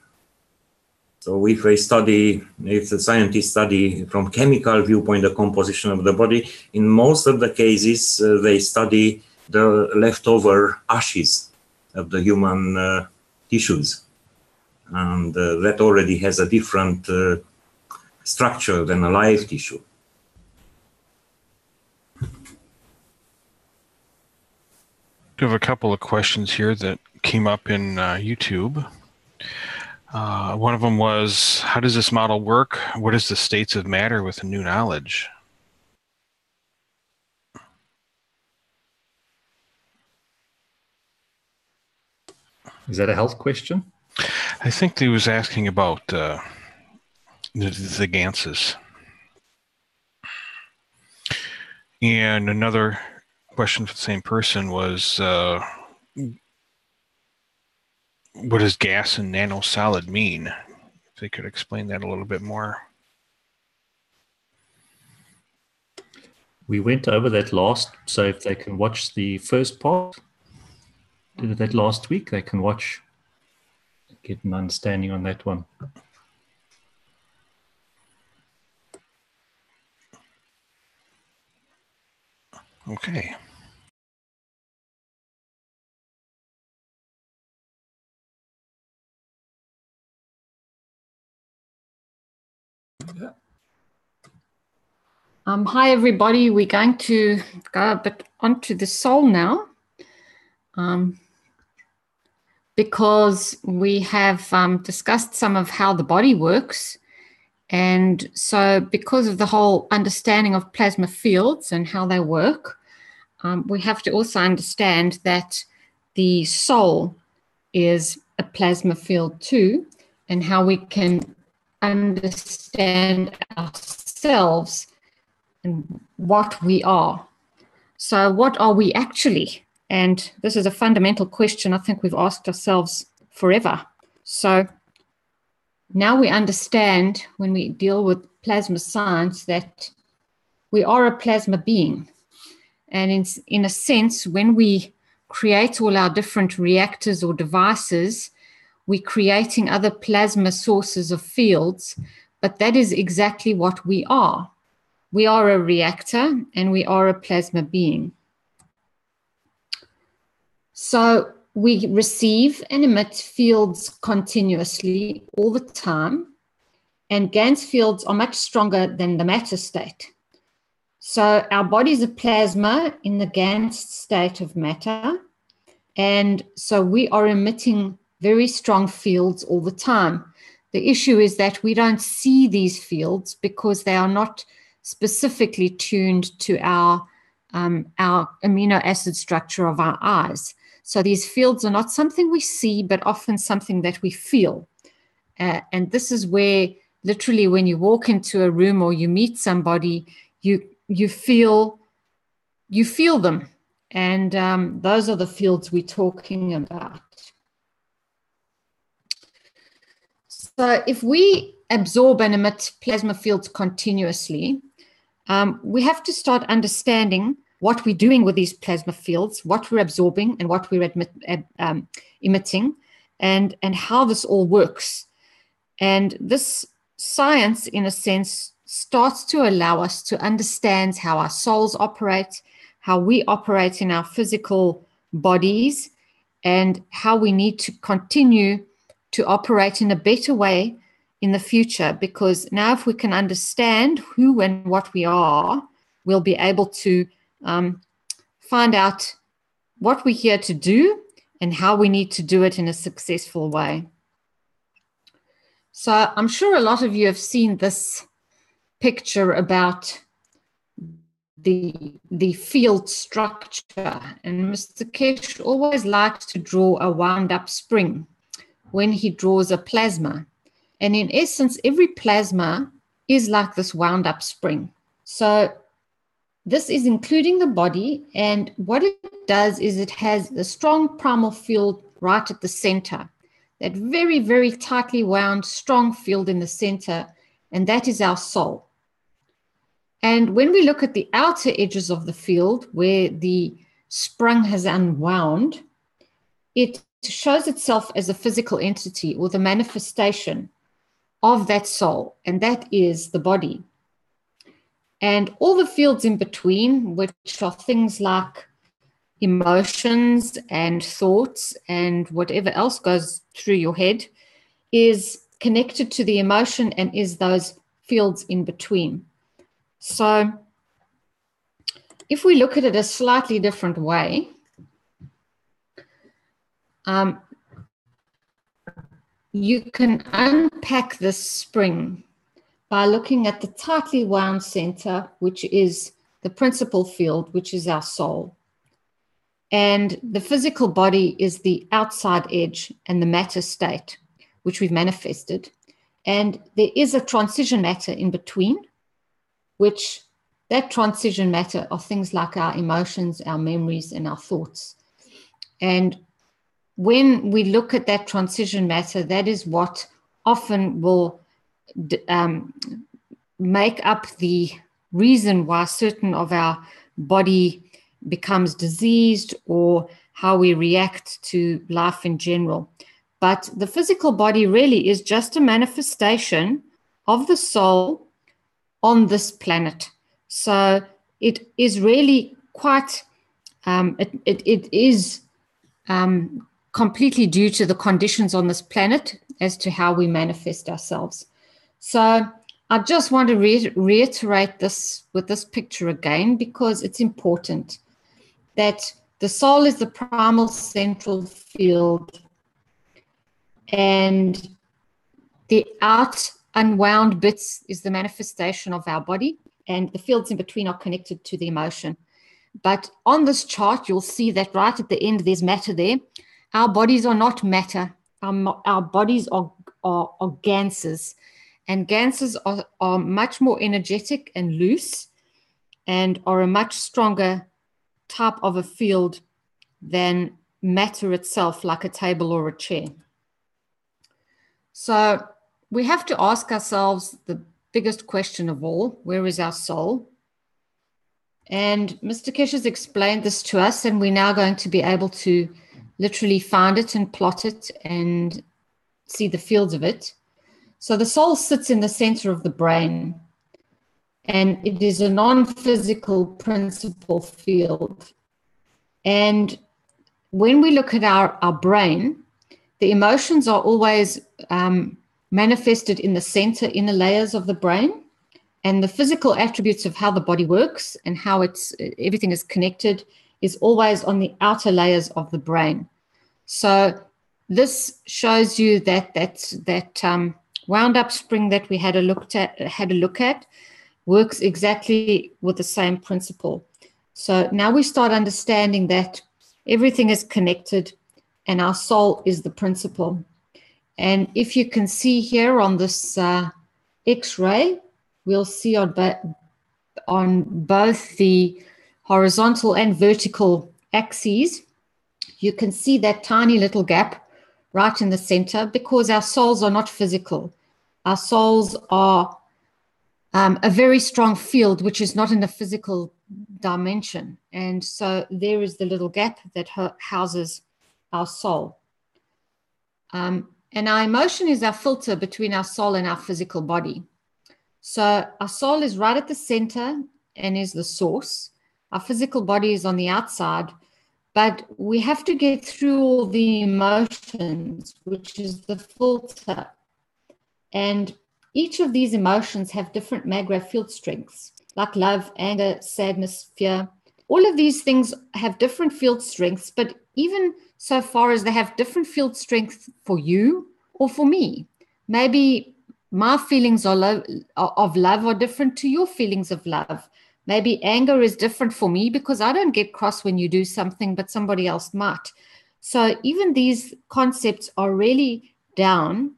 E: So if they study, if the scientists study from chemical viewpoint the composition of the body, in most of the cases uh, they study the leftover ashes of the human uh, tissues. And uh, that already has a different uh, structure than a live tissue.
F: We have a couple of questions here that came up in uh, YouTube. Uh, one of them was, how does this model work? What is the states of matter with new knowledge?
C: Is that a health question?
F: I think he was asking about uh, the, Ganses. And another question for the same person was uh, what does gas and nano solid mean? If they could explain that a little bit more.
C: We went over that last, so if they can watch the first part, that last week, they can watch, get an understanding on that one.
F: Okay.
G: Um, hi, everybody. We're going to go a bit onto the soul now um, because we have um, discussed some of how the body works. And so, because of the whole understanding of plasma fields and how they work, um, we have to also understand that the soul is a plasma field too, and how we can understand ourselves and what we are. So, what are we actually? And this is a fundamental question I think we've asked ourselves forever. So, now we understand when we deal with plasma science that we are a plasma being. And in, in a sense, when we create all our different reactors or devices, we're creating other plasma sources of fields, but that is exactly what we are. We are a reactor and we are a plasma being. So we receive and emit fields continuously all the time, and GANS fields are much stronger than the matter state. So our body is a plasma in the GANS state of matter, and so we are emitting very strong fields all the time. The issue is that we don't see these fields because they are not specifically tuned to our, um, our amino acid structure of our eyes. So these fields are not something we see, but often something that we feel. Uh, and this is where literally when you walk into a room or you meet somebody, you you feel you feel them. And um, those are the fields we're talking about. So if we absorb and emit plasma fields continuously, um, we have to start understanding what we're doing with these plasma fields, what we're absorbing and what we're admit, um, emitting, and, and how this all works. And this science, in a sense, starts to allow us to understand how our souls operate, how we operate in our physical bodies, and how we need to continue to operate in a better way in the future. Because now, if we can understand who and what we are, we'll be able to um, find out what we're here to do and how we need to do it in a successful way. So I'm sure a lot of you have seen this picture about the, the field structure. And Mr. Keshe always likes to draw a wound up spring when he draws a plasma. And in essence, every plasma is like this wound up spring. So this is including the body. And what it does is it has a strong primal field right at the center that very, very tightly wound, strong field in the center, and that is our soul. And when we look at the outer edges of the field where the sprung has unwound, it shows itself as a physical entity or the manifestation of that soul, and that is the body. And all the fields in between, which are things like emotions and thoughts and whatever else goes through your head is connected to the emotion and is those fields in between. So if we look at it a slightly different way, um, you can unpack this spring by looking at the tightly wound center, which is the principal field, which is our soul. And the physical body is the outside edge and the matter state, which we've manifested. And there is a transition matter in between, which that transition matter are things like our emotions, our memories, and our thoughts. And when we look at that transition matter, that is what often will um, make up the reason why certain of our body becomes diseased or how we react to life in general. But the physical body really is just a manifestation of the soul on this planet. So it is really quite, um, it, it, it is um, completely due to the conditions on this planet as to how we manifest ourselves. So I just want to re- reiterate this with this picture again because it's important that the soul is the primal central field and the out unwound bits is the manifestation of our body and the fields in between are connected to the emotion. But on this chart you'll see that right at the end there's matter there. Our bodies are not matter. Our, our bodies are, are, are ganses and ganses are, are much more energetic and loose and are a much stronger type of a field than matter itself, like a table or a chair. So we have to ask ourselves the biggest question of all where is our soul? And Mr. Keshe has explained this to us, and we're now going to be able to literally find it and plot it and see the fields of it. So the soul sits in the center of the brain and it is a non-physical principle field. And when we look at our, our brain, the emotions are always um, manifested in the center inner layers of the brain and the physical attributes of how the body works and how it's everything is connected is always on the outer layers of the brain so this shows you that that that um, wound up spring that we had a looked at had a look at works exactly with the same principle. So now we start understanding that everything is connected and our soul is the principle. And if you can see here on this uh, X-ray, we'll see on, on both the horizontal and vertical axes, you can see that tiny little gap right in the center because our souls are not physical. Our souls are um, a very strong field, which is not in the physical dimension. And so there is the little gap that houses our soul. Um, and our emotion is our filter between our soul and our physical body. So our soul is right at the center and is the source. Our physical body is on the outside, but we have to get through all the emotions, which is the filter. And each of these emotions have different Magrav field strengths, like love, anger, sadness, fear. All of these things have different field strengths, but even so far as they have different field strength for you or for me. Maybe my feelings of love are different to your feelings of love. Maybe anger is different for me because I don't get cross when you do something, but somebody else might. So even these concepts are really down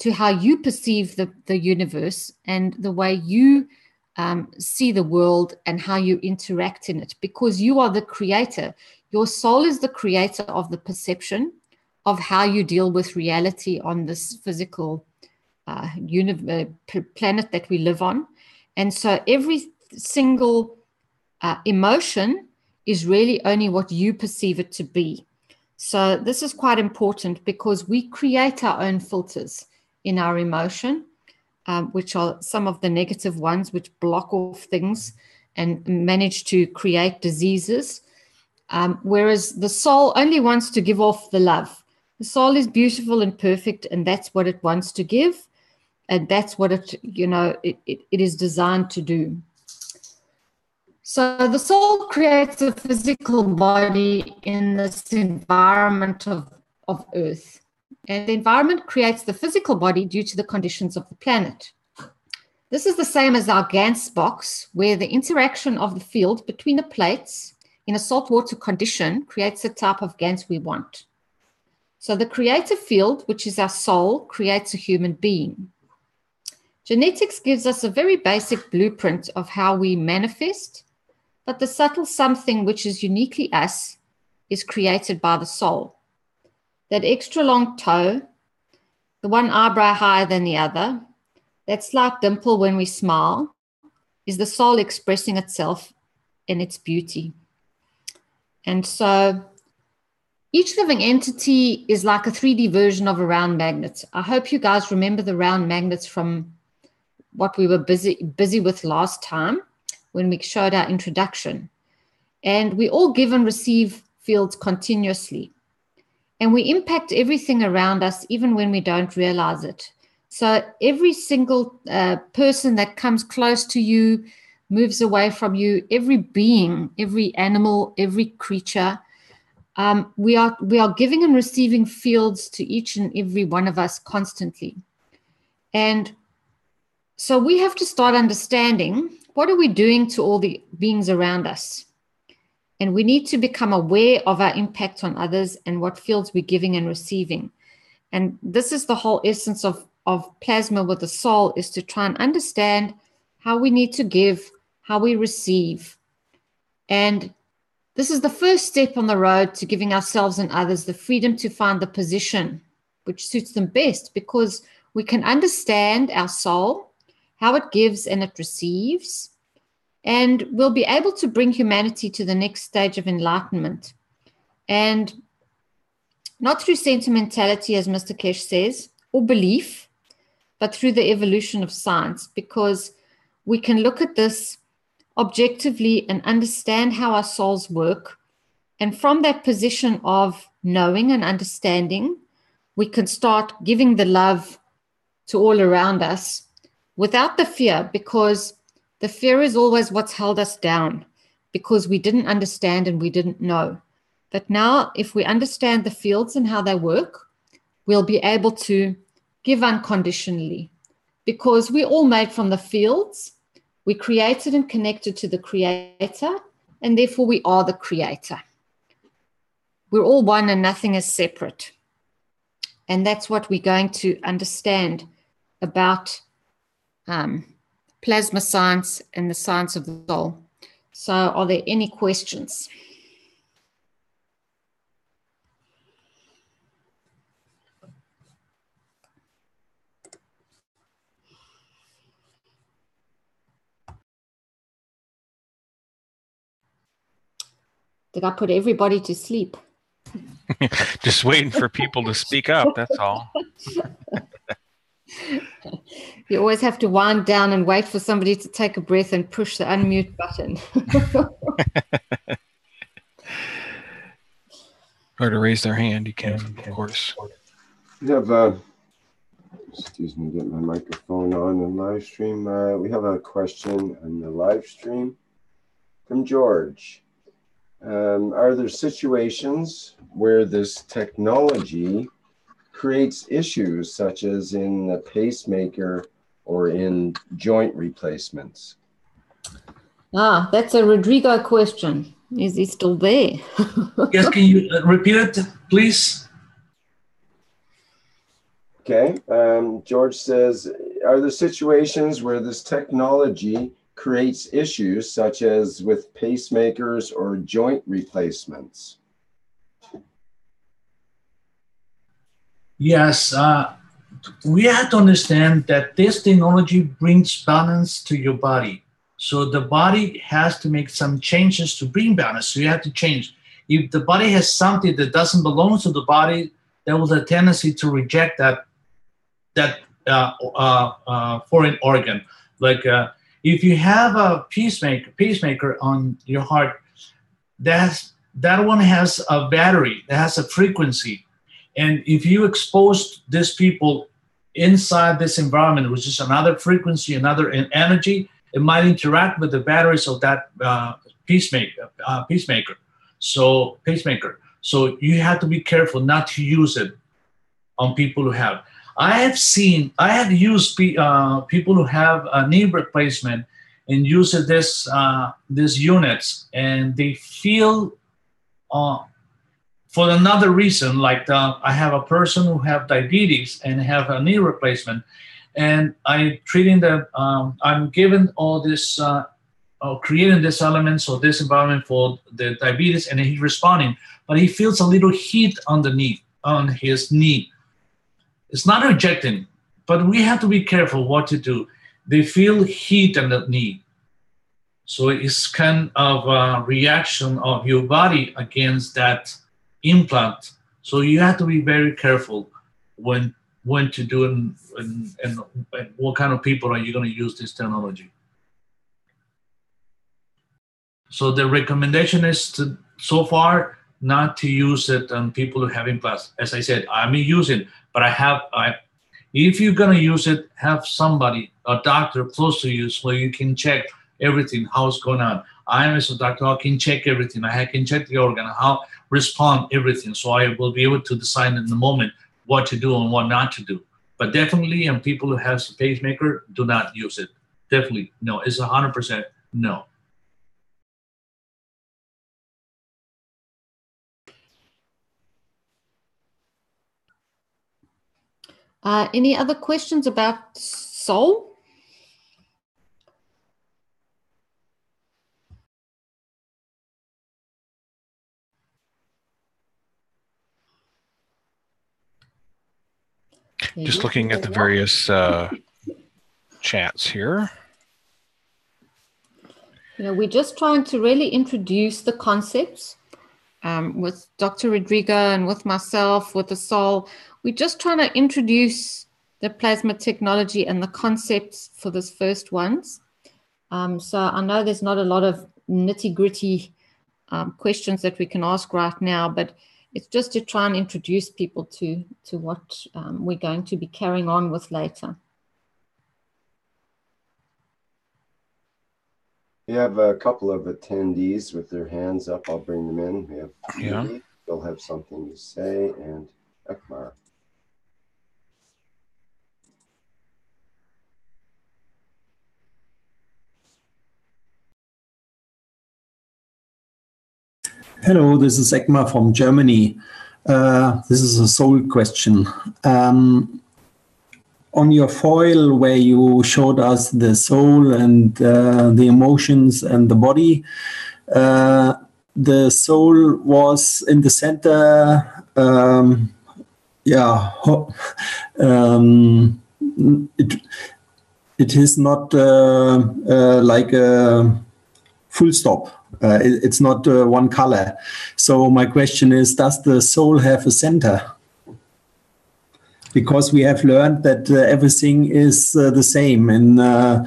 G: to how you perceive the, the universe and the way you um, see the world and how you interact in it because you are the creator. Your soul is the creator of the perception of how you deal with reality on this physical uh, uni- uh, planet that we live on. And so every single uh, emotion is really only what you perceive it to be. So this is quite important because we create our own filters in our emotion, um, which are some of the negative ones which block off things and manage to create diseases. Um, whereas the soul only wants to give off the love. The soul is beautiful and perfect, and that's what it wants to give. And that's what it, you know, it, it, it is designed to do. So the soul creates a physical body in this environment of, of Earth. And the environment creates the physical body due to the conditions of the planet. This is the same as our Gans box, where the interaction of the field between the plates in a saltwater condition creates the type of Gans we want. So the creative field, which is our soul, creates a human being. Genetics gives us a very basic blueprint of how we manifest, but the subtle something which is uniquely us is created by the soul. That extra long toe, the one eyebrow higher than the other, that slight dimple when we smile, is the soul expressing itself in its beauty. And so each living entity is like a 3D version of a round magnet. I hope you guys remember the round magnets from what we were busy busy with last time when we showed our introduction. And we all give and receive fields continuously. And we impact everything around us even when we don't realize it. So every single uh, person that comes close to you, moves away from you, every being, every animal, every creature um, we are we are giving and receiving fields to each and every one of us constantly and so we have to start understanding what are we doing to all the beings around us? And we need to become aware of our impact on others and what fields we're giving and receiving. And this is the whole essence of of plasma with the soul is to try and understand how we need to give how we receive. And this is the first step on the road to giving ourselves and others the freedom to find the position which suits them best because we can understand our soul, how it gives and it receives, and we'll be able to bring humanity to the next stage of enlightenment. And not through sentimentality, as Mr. Keshe says, or belief, but through the evolution of science, because we can look at this objectively and understand how our souls work. And from that position of knowing and understanding, we can start giving the love to all around us without the fear, because the fear is always what's held us down because we didn't understand and we didn't know. But now, if we understand the fields and how they work, we'll be able to give unconditionally because we're all made from the fields we created and connected to the creator, and therefore we are the creator. We're all one and nothing is separate. And that's what we're going to understand about um, plasma science and the science of the soul. So, are there any questions? Did I put everybody to sleep? (laughs)
F: Just waiting for people to speak up. That's all. (laughs)
G: You always have to wind down and wait for somebody to take a breath and push the unmute button. (laughs)
F: or to raise their hand, you can, of course.
B: We have a, excuse me, get my microphone on and live stream. Uh, we have a question on the live stream from George. Um, are there situations where this technology creates issues such as in the pacemaker or in joint replacements?
G: Ah, that's a Rodrigo question. Is he still there? (laughs)
D: yes, can you uh, repeat it, please?
B: Okay. Um, George says, are there situations where this technology creates issues such as with pacemakers or joint replacements?
D: Yes, uh, we have to understand that this technology brings balance to your body. So the body has to make some changes to bring balance. So you have to change. If the body has something that doesn't belong to the body, there was a tendency to reject that that uh, uh, uh, foreign organ. Like uh, if you have a pacemaker pacemaker on your heart, that's that one has a battery that has a frequency and if you expose these people inside this environment, which is another frequency, another energy, it might interact with the batteries of that uh, pacemaker, uh, pacemaker. So pacemaker. So you have to be careful not to use it on people who have. I have seen, I have used uh, people who have a knee replacement and use this uh, these units, and they feel uh, for another reason, like the, I have a person who have diabetes and have a knee replacement, and I'm treating the, um, I'm given all this, uh, uh, creating this elements or this environment for the diabetes, and he's responding, but he feels a little heat on the knee, on his knee. It's not rejecting, but we have to be careful what to do. They feel heat on the knee. So it's kind of a reaction of your body against that implant. So you have to be very careful when when to do and, and, and, and what kind of people are you going to use this technology. So the recommendation is to so far not to use it on people who have implants. As I said, I'm using, but I have I if you're gonna use it, have somebody, a doctor close to you so you can check everything, how's going on. I am as a doctor, I can check everything. I can check the organ, how respond everything. So I will be able to decide in the moment what to do and what not to do. But definitely, and people who have a pacemaker do not use it. Definitely, no. It's hundred percent no.
G: Uh, any other questions about soul?
F: Just looking at the various uh, chats here.
G: You know, we're just trying to really introduce the concepts um, with Dr. Rodrigo and with myself, with the soul. We're just trying to introduce the plasma technology and the concepts for this first ones. Um, so I know there's not a lot of nitty gritty um, questions that we can ask right now, but it's just to try and introduce people to, to what um, we're going to be carrying on with later.
B: We have a couple of attendees with their hands up. I'll bring them in. We have
F: yeah.
B: They'll have something to say, and Ekmar.
H: Hello, this is Ekma from Germany. Uh, this is a soul question. Um, on your foil, where you showed us the soul and uh, the emotions and the body, uh, the soul was in the center. Um, yeah, um, it, it is not uh, uh, like a full stop uh, it, it's not uh, one color. So my question is, does the soul have a center? because we have learned that uh, everything is uh, the same and uh,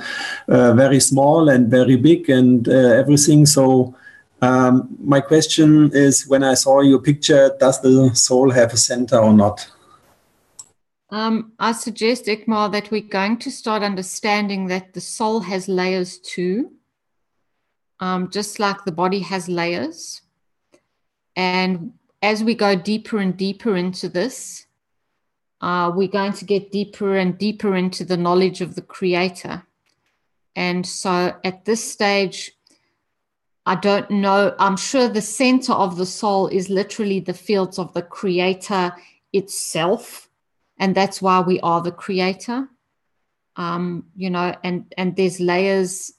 H: uh very small and very big and everything. So um, my question is, when I saw your picture, does the soul have a center or not?
G: Um, I suggest, Ikmar, that we're going to start understanding that the soul has layers too, um, just like the body has layers. And as we go deeper and deeper into this, uh, we're going to get deeper and deeper into the knowledge of the Creator. And so at this stage, I don't know. I'm sure the center of the soul is literally the fields of the Creator itself and that's why we are the creator um, you know and and there's layers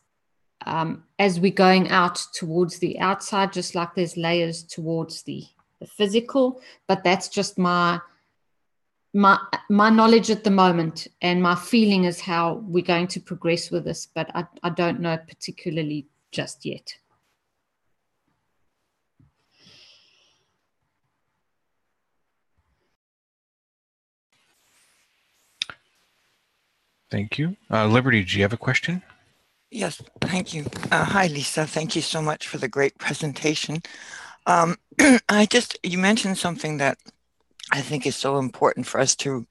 G: um, as we're going out towards the outside just like there's layers towards the, the physical but that's just my my my knowledge at the moment and my feeling is how we're going to progress with this but i, I don't know particularly just yet
F: Thank you. Uh, Liberty, do you have a question?
I: Yes, thank you. Uh, hi, Lisa. Thank you so much for the great presentation. Um, (clears throat) I just, you mentioned something that I think is so important for us to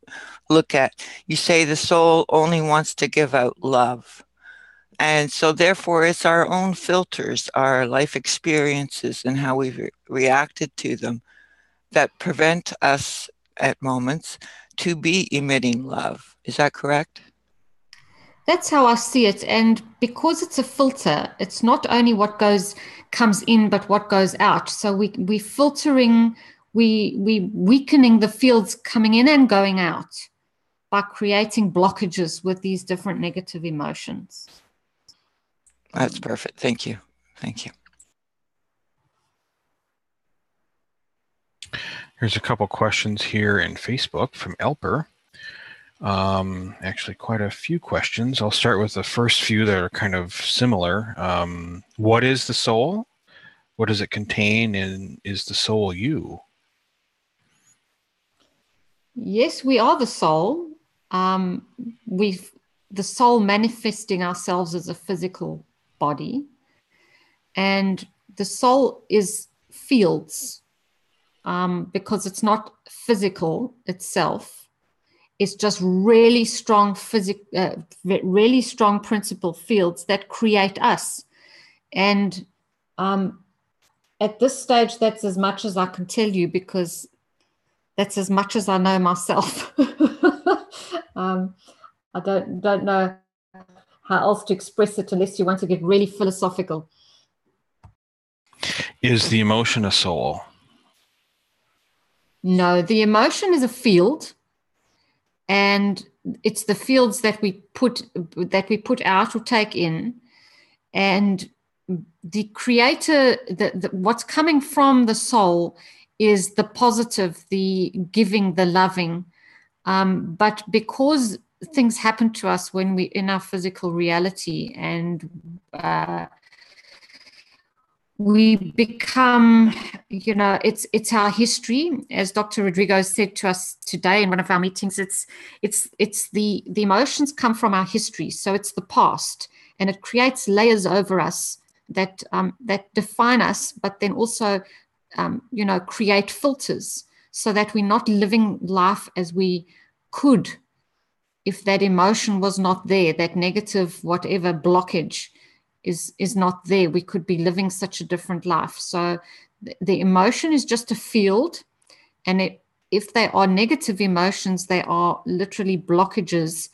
I: look at. You say the soul only wants to give out love. And so, therefore, it's our own filters, our life experiences, and how we've re reacted to them that prevent us at moments to be emitting love. Is that correct?
G: That's how I see it. And because it's a filter, it's not only what goes comes in, but what goes out. So we we filtering, we we weakening the fields coming in and going out by creating blockages with these different negative emotions.
I: That's perfect. Thank you. Thank you.
F: Here's a couple questions here in Facebook from Elper. Um, actually, quite a few questions. I'll start with the first few that are kind of similar. Um, what is the soul? What does it contain? And is the soul you?
G: Yes, we are the soul. Um, we've the soul manifesting ourselves as a physical body, and the soul is fields um, because it's not physical itself it's just really strong physic, uh, really strong principle fields that create us. And um, at this stage, that's as much as I can tell you because that's as much as I know myself. (laughs) um, I don't don't know how else to express it unless you want to get really philosophical.
F: Is the emotion a soul?
G: No, the emotion is a field and it's the fields that we put that we put out or take in. And the creator the, the, what's coming from the soul is the positive the giving the loving. Um, but because things happen to us when we in our physical reality and uh, we become you know it's it's our history. As dr rodrigo said to us today in one of our meetings it's it's it's the the emotions come from our history. So it's the past and it creates layers over us that um, that define us but then also um, you know create filters so that we're not living life as we could if that emotion was not there that negative whatever blockage is is not there we could be living such a different life so the, the emotion is just a field and it if they are negative emotions they are literally blockages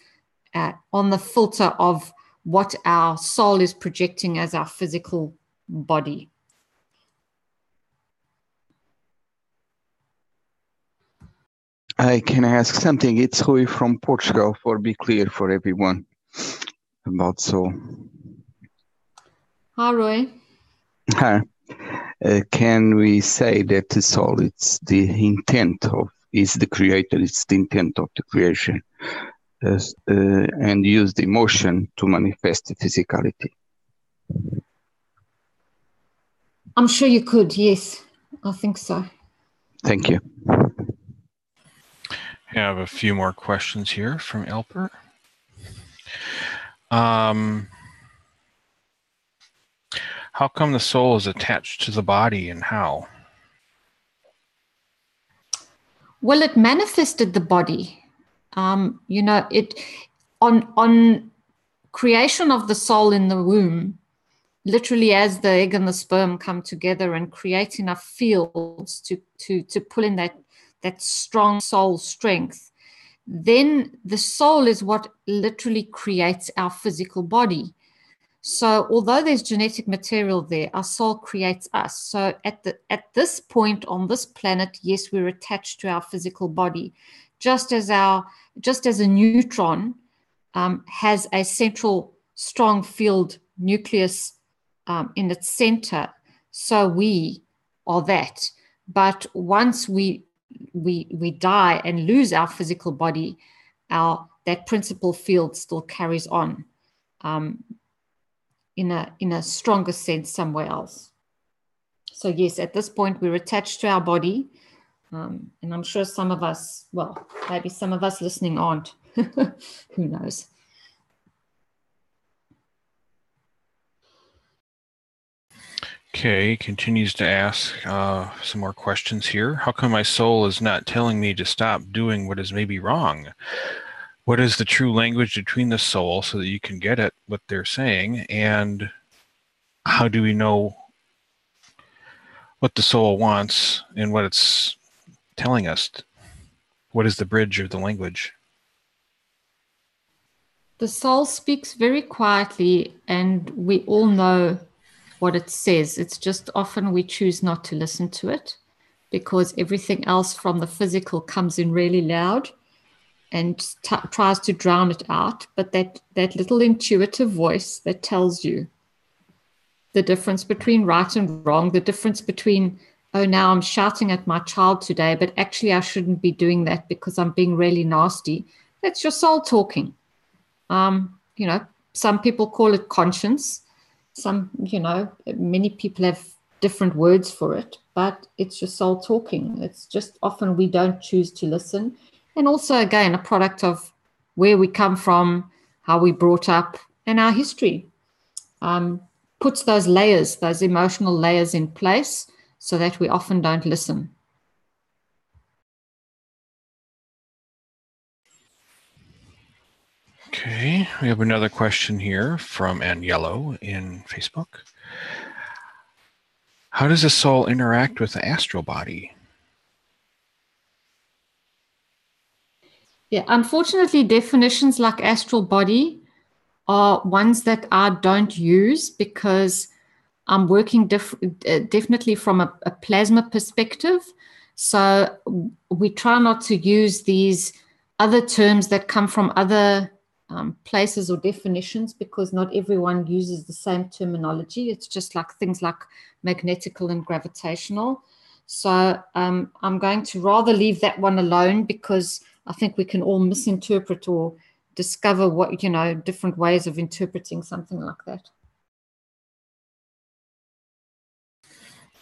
G: uh, on the filter of what our soul is projecting as our physical body
J: I can ask something. It's Rui from Portugal for be clear for everyone about soul.
G: Hi, Roy.
J: Hi. Uh, can we say that the soul it's the intent of is the creator it's the intent of the creation uh, uh, and use the emotion to manifest the physicality
G: i'm sure you could yes i think so
J: thank you I
F: have a few more questions here from Elper. Um, how come the soul is attached to the body and how?
G: Well, it manifested the body. Um, you know, it on on creation of the soul in the womb, literally as the egg and the sperm come together and create enough fields to to to pull in that that strong soul strength, then the soul is what literally creates our physical body. So although there's genetic material there, our soul creates us. So at the at this point on this planet, yes, we're attached to our physical body, just as our just as a neutron um, has a central strong field nucleus um, in its center, so we are that. But once we we we die and lose our physical body, our that principal field still carries on um, in a in a stronger sense somewhere else. So yes, at this point we're attached to our body, um, and I'm sure some of us, well, maybe some of us listening aren't. (laughs) Who knows?
F: Okay, continues to ask uh, some more questions here. How come my soul is not telling me to stop doing what is maybe wrong? What is the true language between the soul so that you can get at what they're saying? And how do we know what the soul wants and what it's telling us? What is the bridge of the language?
G: The soul speaks very quietly, and we all know what it says. It's just often we choose not to listen to it because everything else from the physical comes in really loud and t- tries to drown it out. But that, that little intuitive voice that tells you the difference between right and wrong, the difference between, oh, now I'm shouting at my child today, but actually I shouldn't be doing that because I'm being really nasty. That's your soul talking. Um, you know, some people call it conscience some, you know, many people have different words for it, but it's your soul talking. It's just often we don't choose to listen. And also, again, a product of where we come from, how we brought up, and our history. Um, puts those layers, those emotional layers in place so that we often don't listen.
F: Okay, we have another question here from Ann Yellow in Facebook. How does the soul interact with the astral body?
G: Yeah, unfortunately, definitions like astral body are ones that I don't use because I'm working def- uh, definitely from a, a plasma perspective. So we try not to use these other terms that come from other um, places or definitions because not everyone uses the same terminology. It's just like things like magnetical and gravitational. So um, I'm going to rather leave that one alone because I think we can all misinterpret or discover what, you know, different ways of interpreting something like that.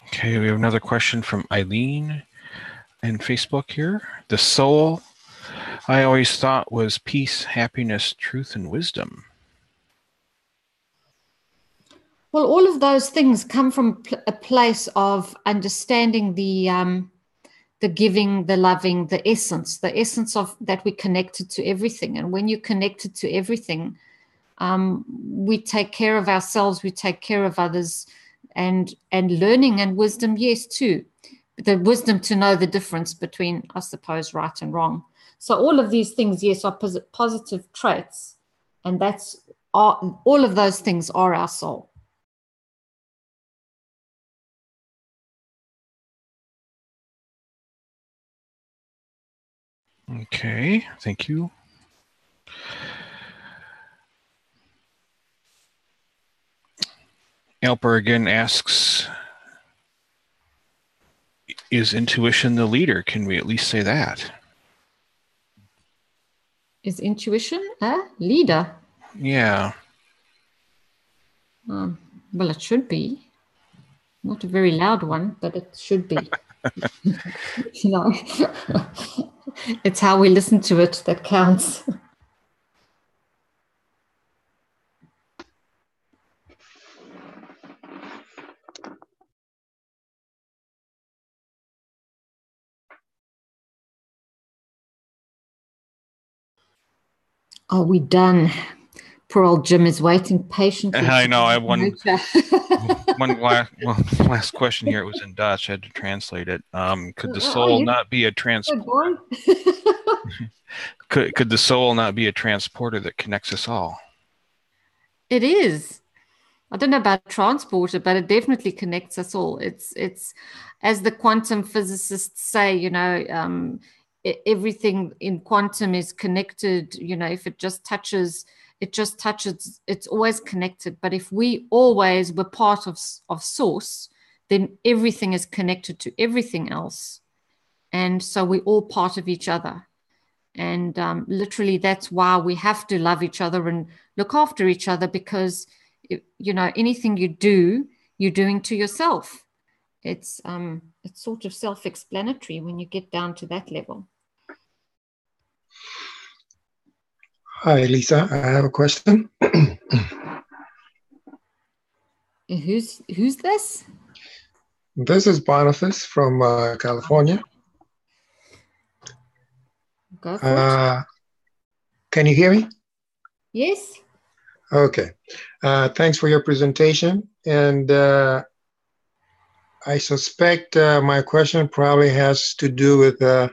F: Okay, we have another question from Eileen in Facebook here. The soul I always thought was peace, happiness, truth, and wisdom.
G: Well, all of those things come from a place of understanding the um, the giving, the loving, the essence, the essence of that we're connected to everything. And when you're connected to everything, um, we take care of ourselves, we take care of others, and and learning and wisdom, yes, too. The wisdom to know the difference between, I suppose, right and wrong. So all of these things, yes, are positive traits, and that's all, all of those things are our soul.
F: Okay, thank you. Alper again asks, is intuition the leader? Can we at least say that?
G: Is intuition a leader?
F: Yeah.
G: Um, well, it should be. Not a very loud one, but it should be. You know, (laughs) it's how we listen to it that counts. Are we done? Poor old Jim is waiting patiently.
F: I know. I have one, (laughs) one last, (laughs) well, (laughs) last question here. It was in Dutch. I had to translate it. Um, could the soul not be a trans? could could the soul not be a transporter that connects us all?
G: It is. I don't know about transporter, but it definitely connects us all. It's it's as the quantum physicists say, you know, um, everything in quantum is connected you know if it just touches it just touches it's always connected. But if we always were part of of source then everything is connected to everything else. And so we're all part of each other. And um, literally that's why we have to love each other and look after each other because you know anything you do you're doing to yourself. It's um it's sort of self-explanatory when you get down to that level
K: Hi, Lisa. I have a question. (clears throat)
G: who's who's this?
K: This is Boniface from uh, California. Uh, can you hear me?
G: Yes.
K: Okay. Uh, thanks for your presentation. And uh, I suspect uh, my question probably has to do with uh,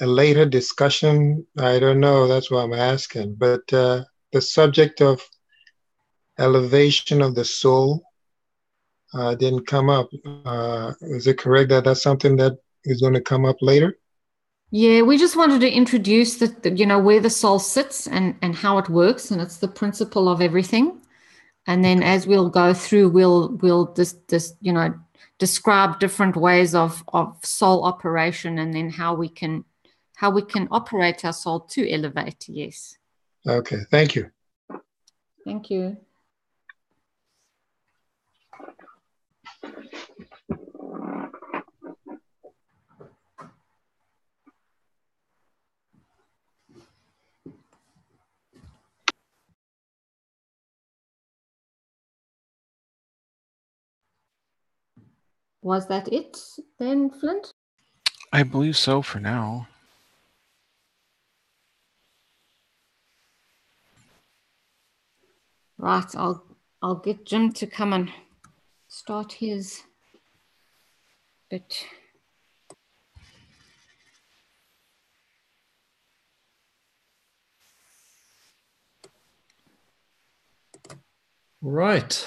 K: a later discussion? I don't know. That's what I'm asking. But uh, the subject of elevation of the soul uh, didn't come up. Uh, is it correct that that's something that is going to come up later?
G: Yeah, we just wanted to introduce the, the, you know where the soul sits and and how it works, and it's the principle of everything. And then as we'll go through, we'll we'll just just you know describe different ways of of soul operation, and then how we can how we can operate our soul to elevate. Yes.
K: Okay. Thank you.
G: Thank you. Was that it then, Flint?
F: I believe so for now.
G: Right, I'll I'll get Jim to come and start his bit.
C: Right.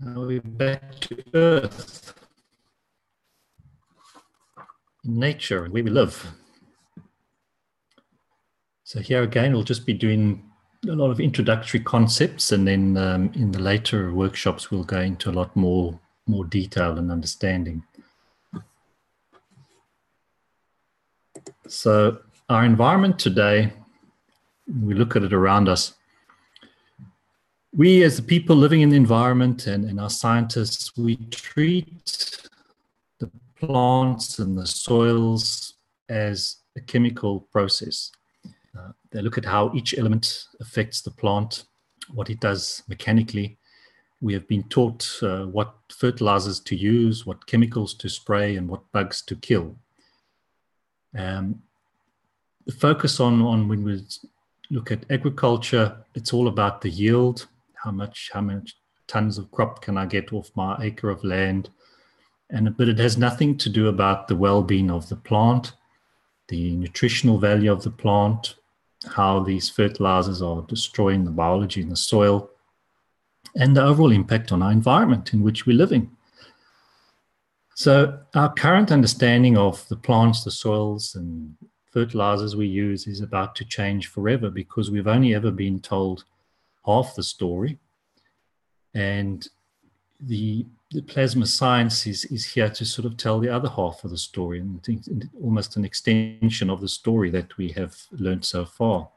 C: Now we're back to Earth, nature, where we live. So here again, we'll just be doing a lot of introductory concepts, and then um, in the later workshops, we'll go into a lot more more detail and understanding. So our environment today, we look at it around us. We, as the people living in the environment, and, and our scientists, we treat the plants and the soils as a chemical process. Uh, they look at how each element affects the plant, what it does mechanically. We have been taught uh, what fertilizers to use, what chemicals to spray, and what bugs to kill. Um, the focus on, on when we look at agriculture, it's all about the yield, how much, how much tons of crop can I get off my acre of land, and but it has nothing to do about the well-being of the plant, the nutritional value of the plant, how these fertilizers are destroying the biology in the soil, and the overall impact on our environment in which we're living. So, our current understanding of the plants, the soils, and fertilizers we use is about to change forever because we've only ever been told half the story. And the the plasma science is, is here to sort of tell the other half of the story and almost an extension of the story that we have learned so far.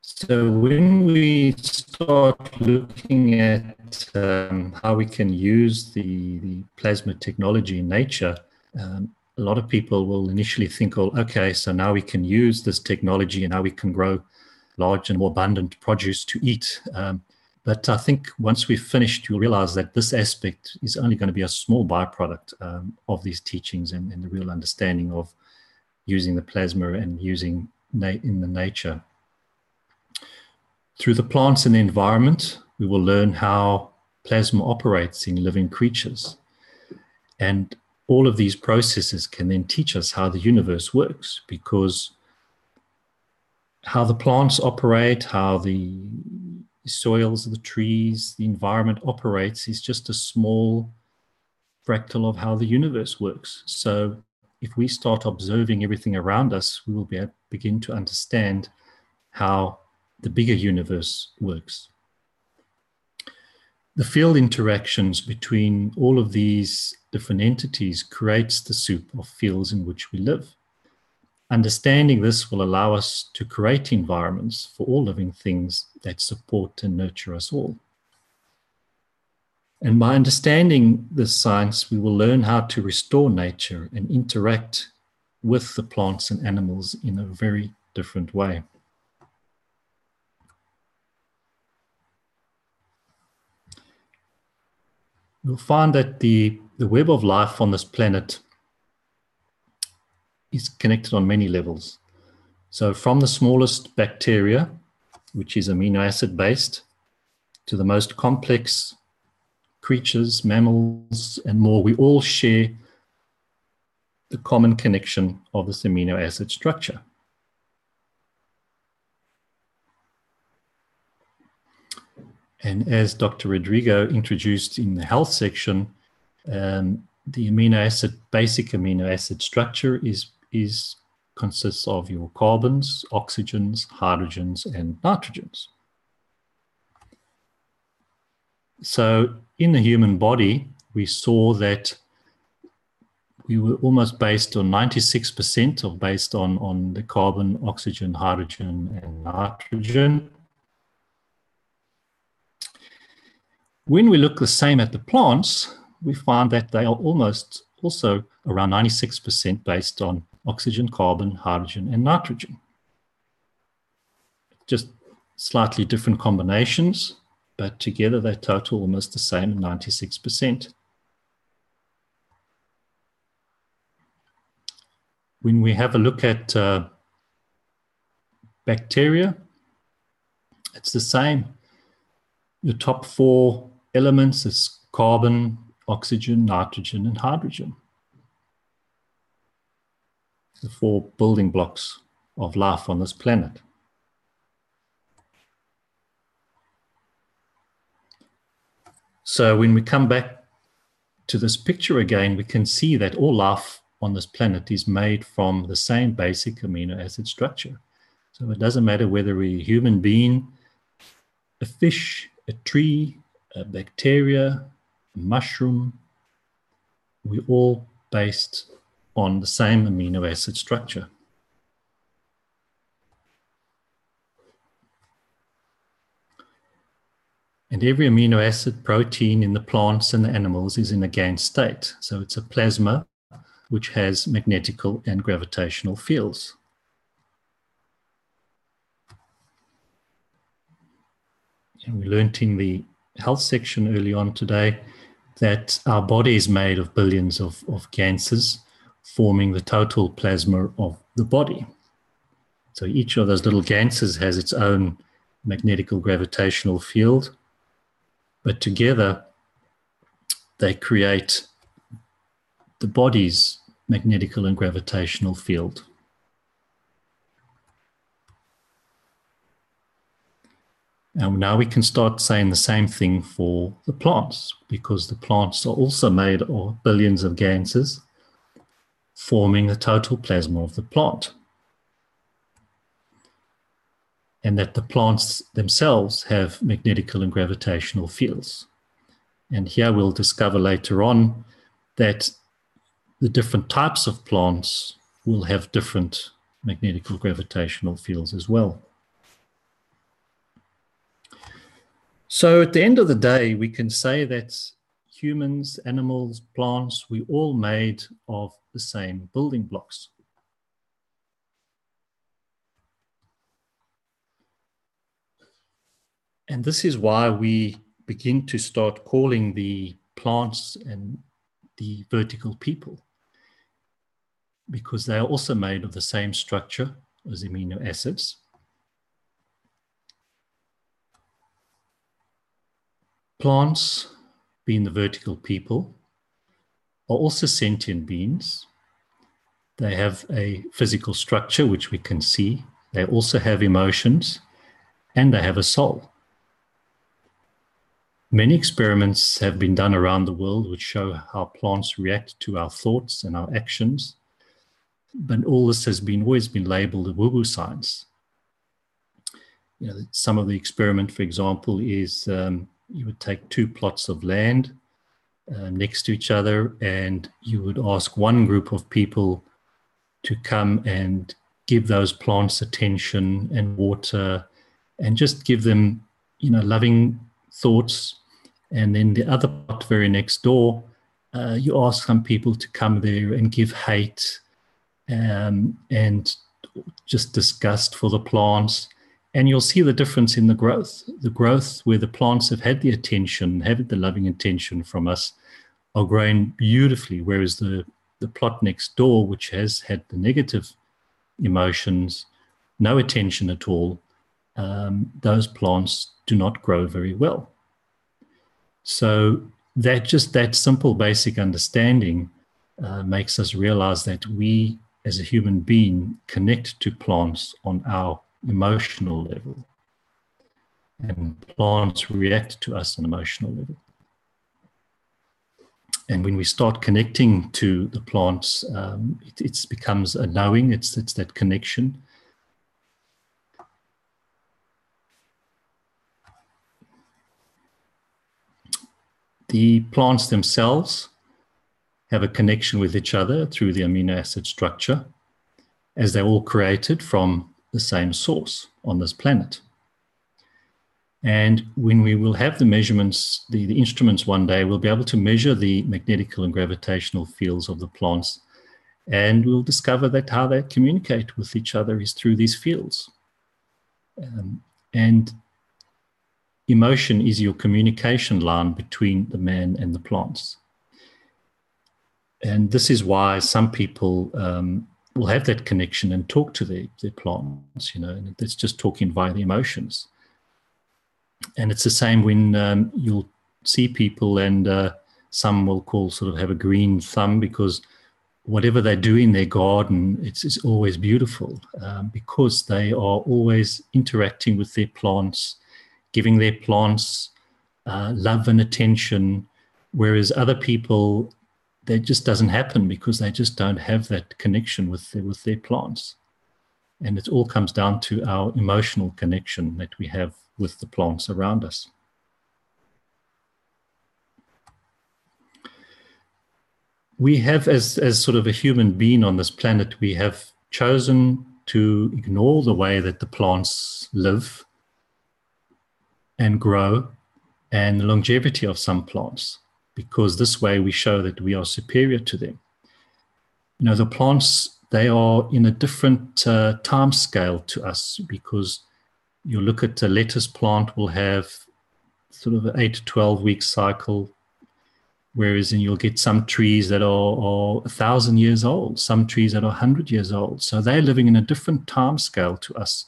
C: So when we start looking at um, how we can use the, the plasma technology in nature, um, a lot of people will initially think, oh, okay, so now we can use this technology and now we can grow large and more abundant produce to eat. Um, but I think once we've finished, you'll realize that this aspect is only going to be a small byproduct um, of these teachings and, and, the real understanding of using the plasma and using na- in the nature. Through the plants and the environment, we will learn how plasma operates in living creatures. And all of these processes can then teach us how the universe works because how the plants operate, how the soils the trees, the environment operates is just a small fractal of how the universe works. So if we start observing everything around us, we will be begin to understand how the bigger universe works. The field interactions between all of these different entities creates the soup of fields in which we live. Understanding this will allow us to create environments for all living things that support and nurture us all. And by understanding this science, we will learn how to restore nature and interact with the plants and animals in a very different way. You'll find that the, the web of life on this planet is connected on many levels. So, from the smallest bacteria, which is amino acid based, to the most complex creatures, mammals, and more, we all share the common connection of this amino acid structure. And as Dr. Rodrigo introduced in the health section, um, the amino acid, basic amino acid structure is is consists of your carbons, oxygens, hydrogens, and nitrogens. So in the human body, we saw that we were almost based on 96% of based on, on the carbon, oxygen, hydrogen, and nitrogen. When we look the same at the plants, we find that they are almost also around 96% based on oxygen, carbon, hydrogen, and nitrogen. Just slightly different combinations, but together they total almost the same 96%. When we have a look at uh, bacteria, it's the same. Your top four elements is carbon, oxygen, nitrogen, and hydrogen the four building blocks of life on this planet. So when we come back to this picture again, we can see that all life on this planet is made from the same basic amino acid structure. So it doesn't matter whether we're a human being, a fish, a tree, a bacteria, mushroom, we're all based on the same amino acid structure. And every amino acid protein in the plants and the animals is in a GAN state. So it's a plasma which has magnetical and gravitational fields. And we learned in the health section early on today that our body is made of billions of, of ganses forming the total plasma of the body. So each of those little ganses has its own magnetical gravitational field, but together they create the body's magnetical and gravitational field. And now we can start saying the same thing for the plants, because the plants are also made of billions of ganses forming the total plasma of the plant. And that the plants themselves have magnetical and gravitational fields. And here we'll discover later on that the different types of plants will have different magnetical gravitational fields as well. So at the end of the day, we can say that humans, animals, plants, we all made of the same building blocks. And this is why we begin to start calling the plants and the vertical people, because they are also made of the same structure as amino acids. Plants, being the vertical people, are also sentient beings. They have a physical structure, which we can see. They also have emotions, and they have a soul. Many experiments have been done around the world which show how plants react to our thoughts and our actions. But all this has been always been labeled woo-woo science. You know, some of the experiment, for example, is um, you would take two plots of land uh, next to each other and you would ask one group of people to come and give those plants attention and water and just give them you know loving thoughts. And then the other part very next door, uh, you ask some people to come there and give hate um, and just disgust for the plants. And you'll see the difference in the growth. The growth where the plants have had the attention, have the loving attention from us, are growing beautifully, whereas the, the plot next door, which has had the negative emotions, no attention at all, um, those plants do not grow very well. So that just that simple basic understanding uh, makes us realize that we as a human being connect to plants on our emotional level. And plants react to us on emotional level. And when we start connecting to the plants um, it, it becomes a knowing it's it's that connection. The plants themselves have a connection with each other through the amino acid structure, as they're all created from the same source on this planet. And when we will have the measurements, the, the instruments one day, we'll be able to measure the magnetical and gravitational fields of the plants. And we'll discover that how they communicate with each other is through these fields. Um, and emotion is your communication line between the man and the plants. And this is why some people um, will have that connection and talk to their, their plants, you know, and it's just talking via the emotions. And it's the same when um, you'll see people and uh, some will call sort of have a green thumb because whatever they do in their garden, it's, it's always beautiful um, because they are always interacting with their plants giving their plants uh, love and attention, whereas other people, that just doesn't happen because they just don't have that connection with their, with their plants. And it all comes down to our emotional connection that we have with the plants around us. We have, as, as sort of a human being on this planet, we have chosen to ignore the way that the plants live and grow and the longevity of some plants because this way we show that we are superior to them. You know, the plants, they are in a different uh, time scale to us because you look at a lettuce plant will have sort of an 8 to 12 week cycle, whereas in you'll get some trees that are, are a thousand years old, some trees that are 100 years old. So they're living in a different time scale to us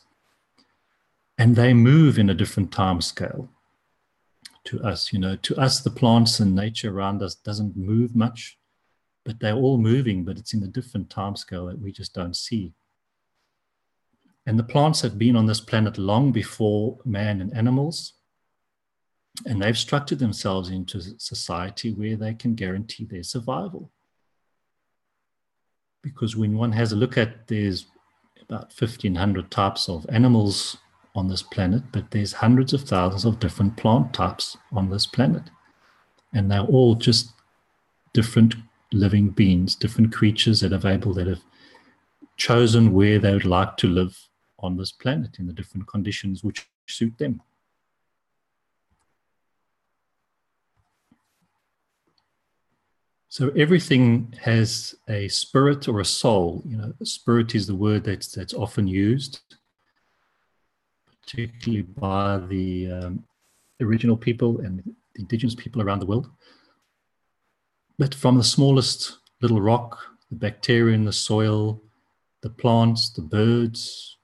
C: and they move in a different time scale to us you know to us the plants and nature around us doesn't move much but they're all moving but it's in a different time scale that we just don't see. And the plants have been on this planet long before man and animals and they've structured themselves into society where they can guarantee their survival. Because when one has a look at there's about 1500 types of animals on this planet, but there's hundreds of thousands of different plant types on this planet. And they're all just different living beings, different creatures that have able that have chosen where they would like to live on this planet in the different conditions which suit them. So everything has a spirit or a soul. You know, spirit is the word that's that's often used particularly by the um, original people and the indigenous people around the world. But from the smallest little rock, the bacteria in the soil, the plants, the birds,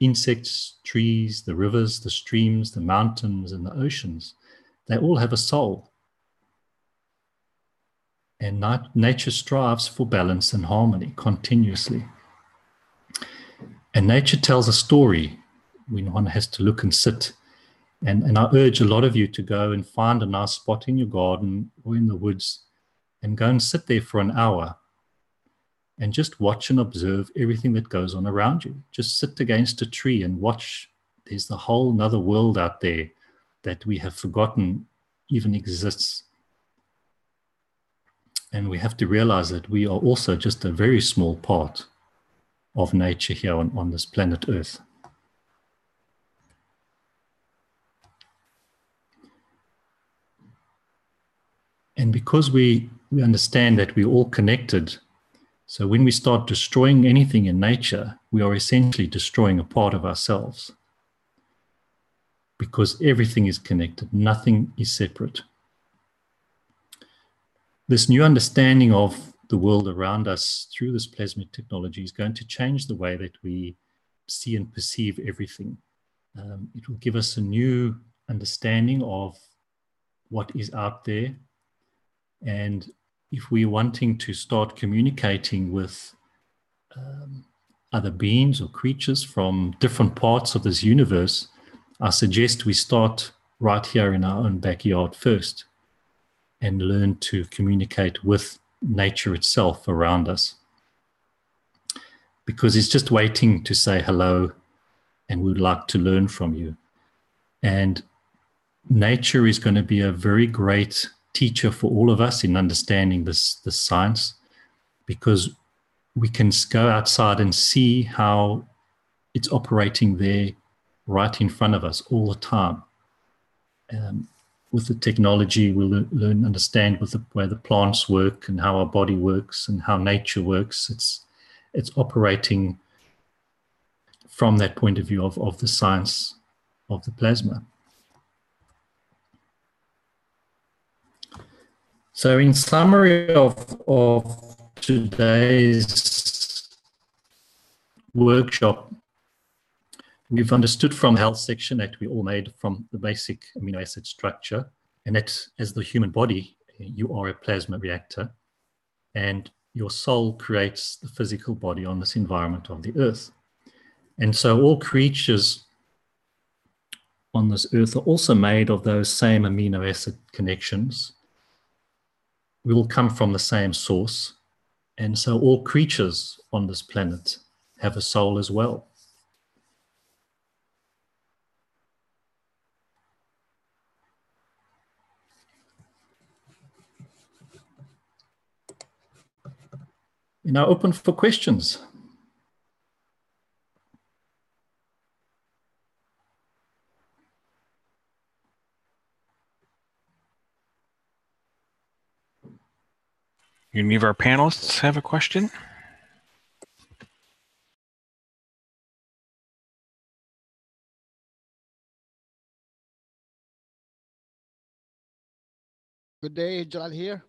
C: insects, trees, the rivers, the streams, the mountains, and the oceans, they all have a soul. And nature strives for balance and harmony continuously. And nature tells a story when one has to look and sit. And, and I urge a lot of you to go and find a nice spot in your garden or in the woods and go and sit there for an hour and just watch and observe everything that goes on around you. Just sit against a tree and watch. There's the whole another world out there that we have forgotten even exists. And we have to realize that we are also just a very small part of nature here on, on this planet Earth. And because we, we understand that we're all connected so when we start destroying anything in nature, we are essentially destroying a part of ourselves because everything is connected, nothing is separate. This new understanding of the world around us through this plasmic technology is going to change the way that we see and perceive everything. Um, it will give us a new understanding of what is out there and if we're wanting to start communicating with um, other beings or creatures from different parts of this universe, I suggest we start right here in our own backyard first and learn to communicate with nature itself around us. Because it's just waiting to say hello and we'd like to learn from you. And nature is going to be a very great teacher for all of us in understanding this, this science because we can go outside and see how it's operating there right in front of us all the time. Um, with the technology, we'll learn, understand with the way the plants work and how our body works and how nature works. It's it's operating from that point of view of, of the science of the plasma. So, in summary of, of today's workshop, we've understood from the health section that we all made from the basic amino acid structure, and that as the human body, you are a plasma reactor, and your soul creates the physical body on this environment of the earth. And so, all creatures on this earth are also made of those same amino acid connections we all come from the same source. And so all creatures on this planet have a soul as well. Now open for questions.
F: Any of our panelists have a question?
L: Good day, Jalal here.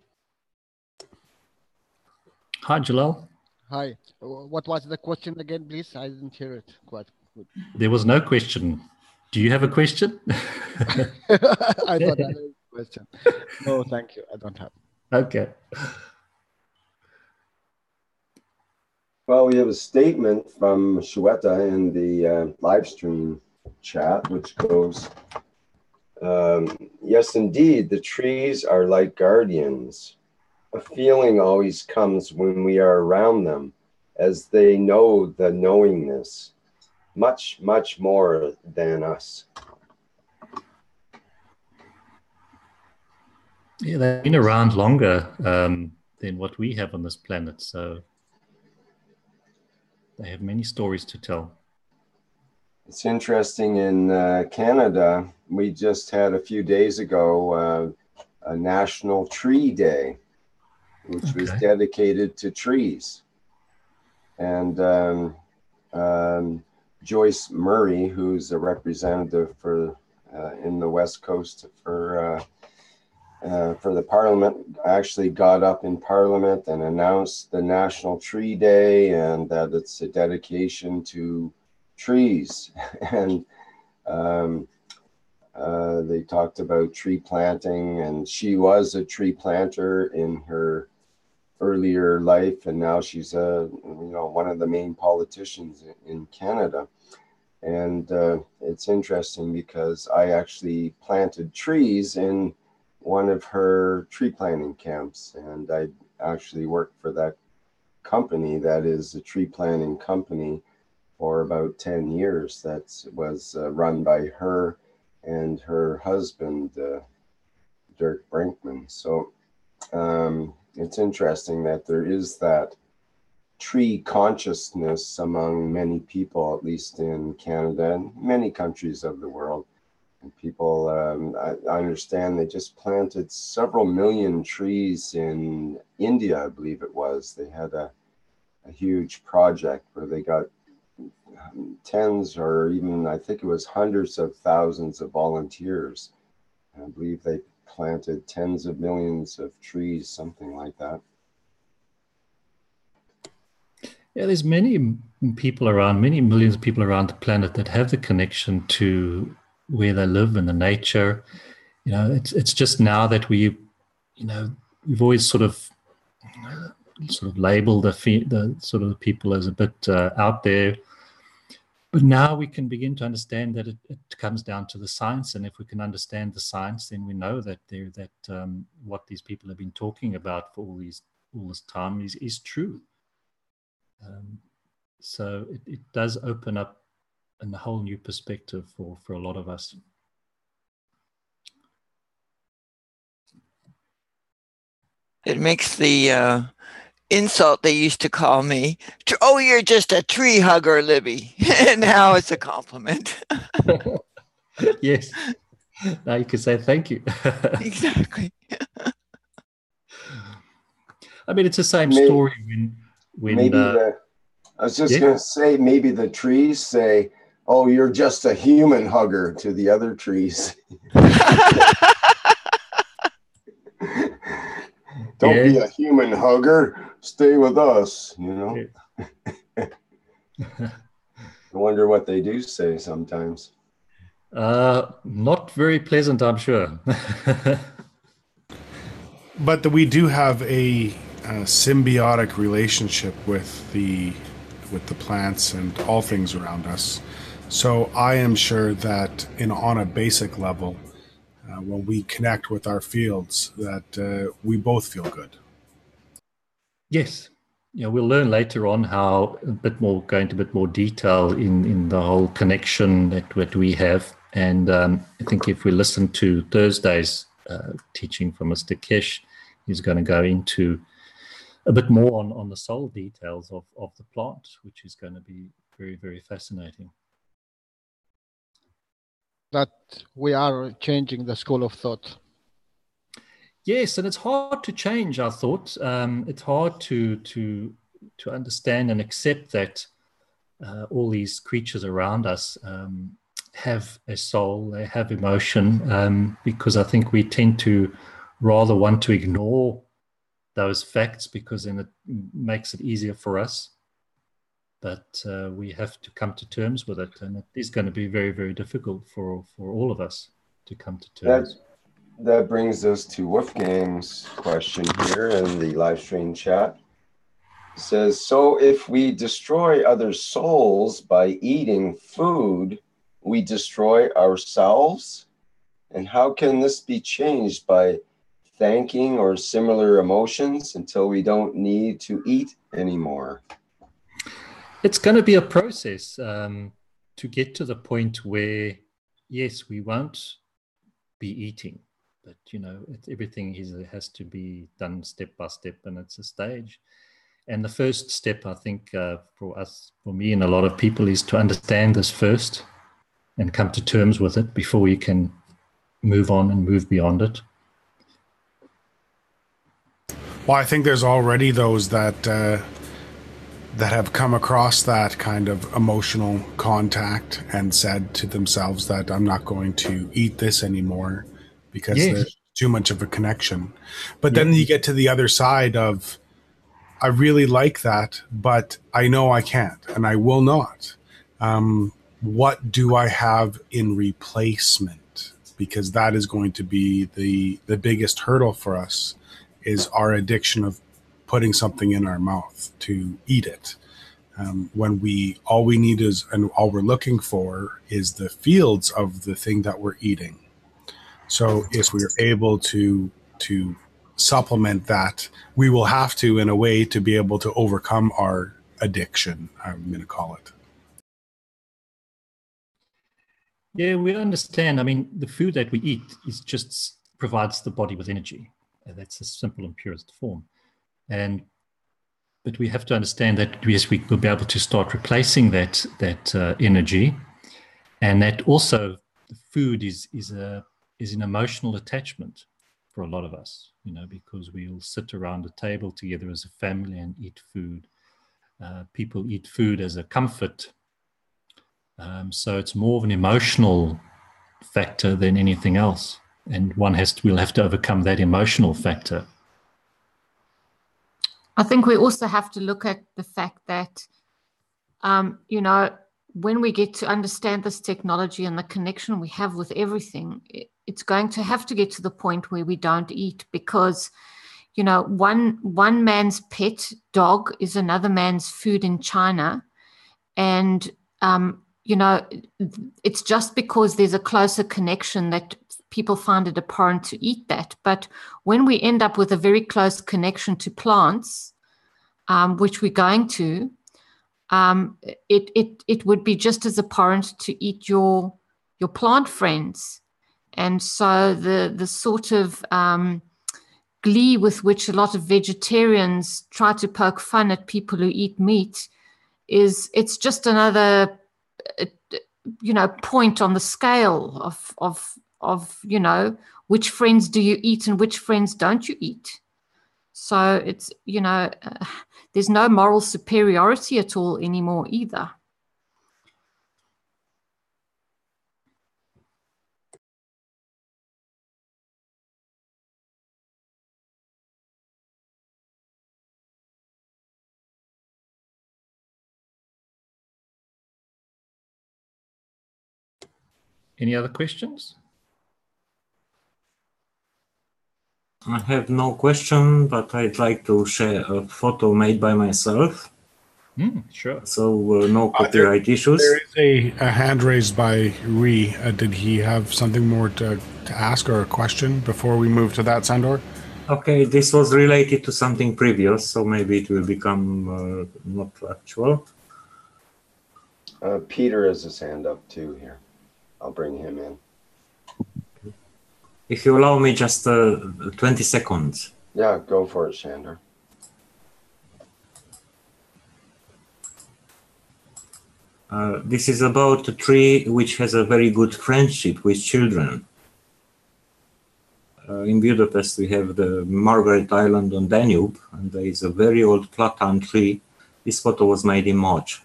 C: Hi, Jalal.
L: Hi. What was the question again, please? I didn't hear it quite good.
C: There was no question. Do you have a question? (laughs) (laughs)
L: I thought I had a question. No, thank you. I don't have.
C: Okay.
B: Well, we have a statement from Shweta in the uh, live stream chat, which goes, um, Yes, indeed, the trees are like guardians. A feeling always comes when we are around them, as they know the knowingness, much, much more than us.
C: Yeah, they've been around longer um, than what we have on this planet. So they have many stories to tell.
B: It's interesting in uh, Canada, we just had a few days ago uh, a National Tree Day. which okay. was dedicated to trees. And um, um, Joyce Murray, who's a representative for uh, in the West Coast for uh, for the Parliament, actually got up in Parliament and announced the National Tree Day and that it's a dedication to trees. (laughs) and um, uh, they talked about tree planting, and she was a tree planter in her earlier life, and now she's a you know one of the main politicians in Canada. And uh, it's interesting because I actually planted trees in one of her tree planting camps, and I actually worked for that company that is a tree planting company for about 10 years that was uh, run by her and her husband uh, dirk brinkman so um, it's interesting that there is that tree consciousness among many people, at least in Canada and many countries of the world. People, um, I, I, understand they just planted several million trees in India, I believe it was. They had a, a huge project where they got um, tens or even, I think it was hundreds of thousands of volunteers. I believe they planted tens of millions of trees, something like that.
C: Yeah, there's many people around, many millions of people around the planet that have the connection to where they live and the nature. You know, it's it's just now that we, you know, we've always sort of sort of labeled the, the sort of the people as a bit uh, out there but now we can begin to understand that it, it, comes down to the science, and if we can understand the science, then we know that there that um, what these people have been talking about for all these all this time is is true. Um, so it, it does open up a whole new perspective for for a lot of us.
I: It makes the uh, insult they used to call me. Oh, you're just a tree hugger, Libby. (laughs) and now it's a compliment. (laughs)
C: yes. Now you can say thank you. (laughs)
I: exactly.
C: I mean, it's the same maybe, story when, when
B: maybe uh, the, I was just yeah. going to say, maybe the trees say, "Oh, you're just a human hugger" to the other trees. (laughs) Don't yeah. be a human hugger. Stay with us, you know. I wonder what they do say sometimes.
C: Uh, not very pleasant, I'm sure. (laughs)
M: but we do have a, a, symbiotic relationship with the with the plants and all things around us. So I am sure that in on a basic level, uh, when we connect with our fields that uh, we both feel good.
C: Yes. Yeah, we'll learn later on how a bit more, go into a bit more detail in, in the whole connection that, we have. And um, I think if we listen to Thursday's uh, teaching from Mr. Keshe, he's going to go into a bit more on, on the soul details of, of the plant, which is going to be very, very fascinating
L: that we are changing the school of thought.
C: Yes, and it's hard to change our thoughts. Um, it's hard to to to understand and accept that uh, all these creatures around us um, have a soul, they have emotion, um, because I think we tend to rather want to ignore those facts because then it makes it easier for us but uh, we have to come to terms with it, and it is going to be very, very difficult for for all of us to come to terms.
B: That, that brings us to Wolfgang's question here in the live stream chat. It says, so if we destroy other souls by eating food, we destroy ourselves? And how can this be changed by thanking or similar emotions until we don't need to eat anymore?
C: It's going to be a process um, to get to the point where, yes, we won't be eating, but you know, everything is, has to be done step by step, and it's a stage. And the first step, I think, uh, for us, for me, and a lot of people, is to understand this first and come to terms with it before you can move on and move beyond it.
M: Well, I think there's already those that uh, that have come across that kind of emotional contact and said to themselves that I'm not going to eat this anymore because
C: Yes.
M: there's too much of a connection. But then you get to the other side of I really like that, but I know I can't and I will not. Um, what do I have in replacement? Because that is going to be the the biggest hurdle for us is our addiction of putting something in our mouth to eat it. Um, when we all we need is and all we're looking for is the fields of the thing that we're eating. So if we're able to to supplement that, we will have to in a way to be able to overcome our addiction. I'm going to call it.
C: Yeah, we understand. I mean, the food that we eat is just provides the body with energy. That's the simple and purest form. And but we have to understand that yes, we will be able to start replacing that that uh, energy, and that also the food is is a is an emotional attachment for a lot of us. You know, because we'll sit around a table together as a family and eat food. Uh, people eat food as a comfort um, so it's more of an emotional factor than anything else, and one has to we'll have to overcome that emotional factor.
G: I think we also have to look at the fact that, um, you know, when we get to understand this technology and the connection we have with everything, it's going to have to get to the point where we don't eat because, you know, one one man's pet dog is another man's food in China, and um, you know, it's just because there's a closer connection that people find it abhorrent to eat that. But when we end up with a very close connection to plants, um, which we're going to, um, it, it, it would be just as abhorrent to eat your, your plant friends. And so the, the sort of um, glee with which a lot of vegetarians try to poke fun at people who eat meat is it's just another you know point on the scale of of of you know which friends do you eat and which friends don't you eat? So it's you know uh, there's no moral superiority at all anymore either
C: Any other questions?
E: I have no question, but I'd like to share a photo made by myself.
C: Mm, sure.
E: So uh, no copyright issues.
M: There is a, a hand raised by Ree. Uh, did he have something more to, to ask or a question before we move to that, Sandor?
E: Okay, this was related to something previous, so maybe it will become uh, not actual.
B: Uh, Peter has his hand up too here. I'll bring him in.
E: If you allow me just uh, 20 seconds.
B: Yeah, go for it, Sandor.
E: Uh, this is about a tree which has a very good friendship with children. Uh, in Budapest, we have the Margaret Island on Danube, and there is a very old platan tree. This photo was made in March.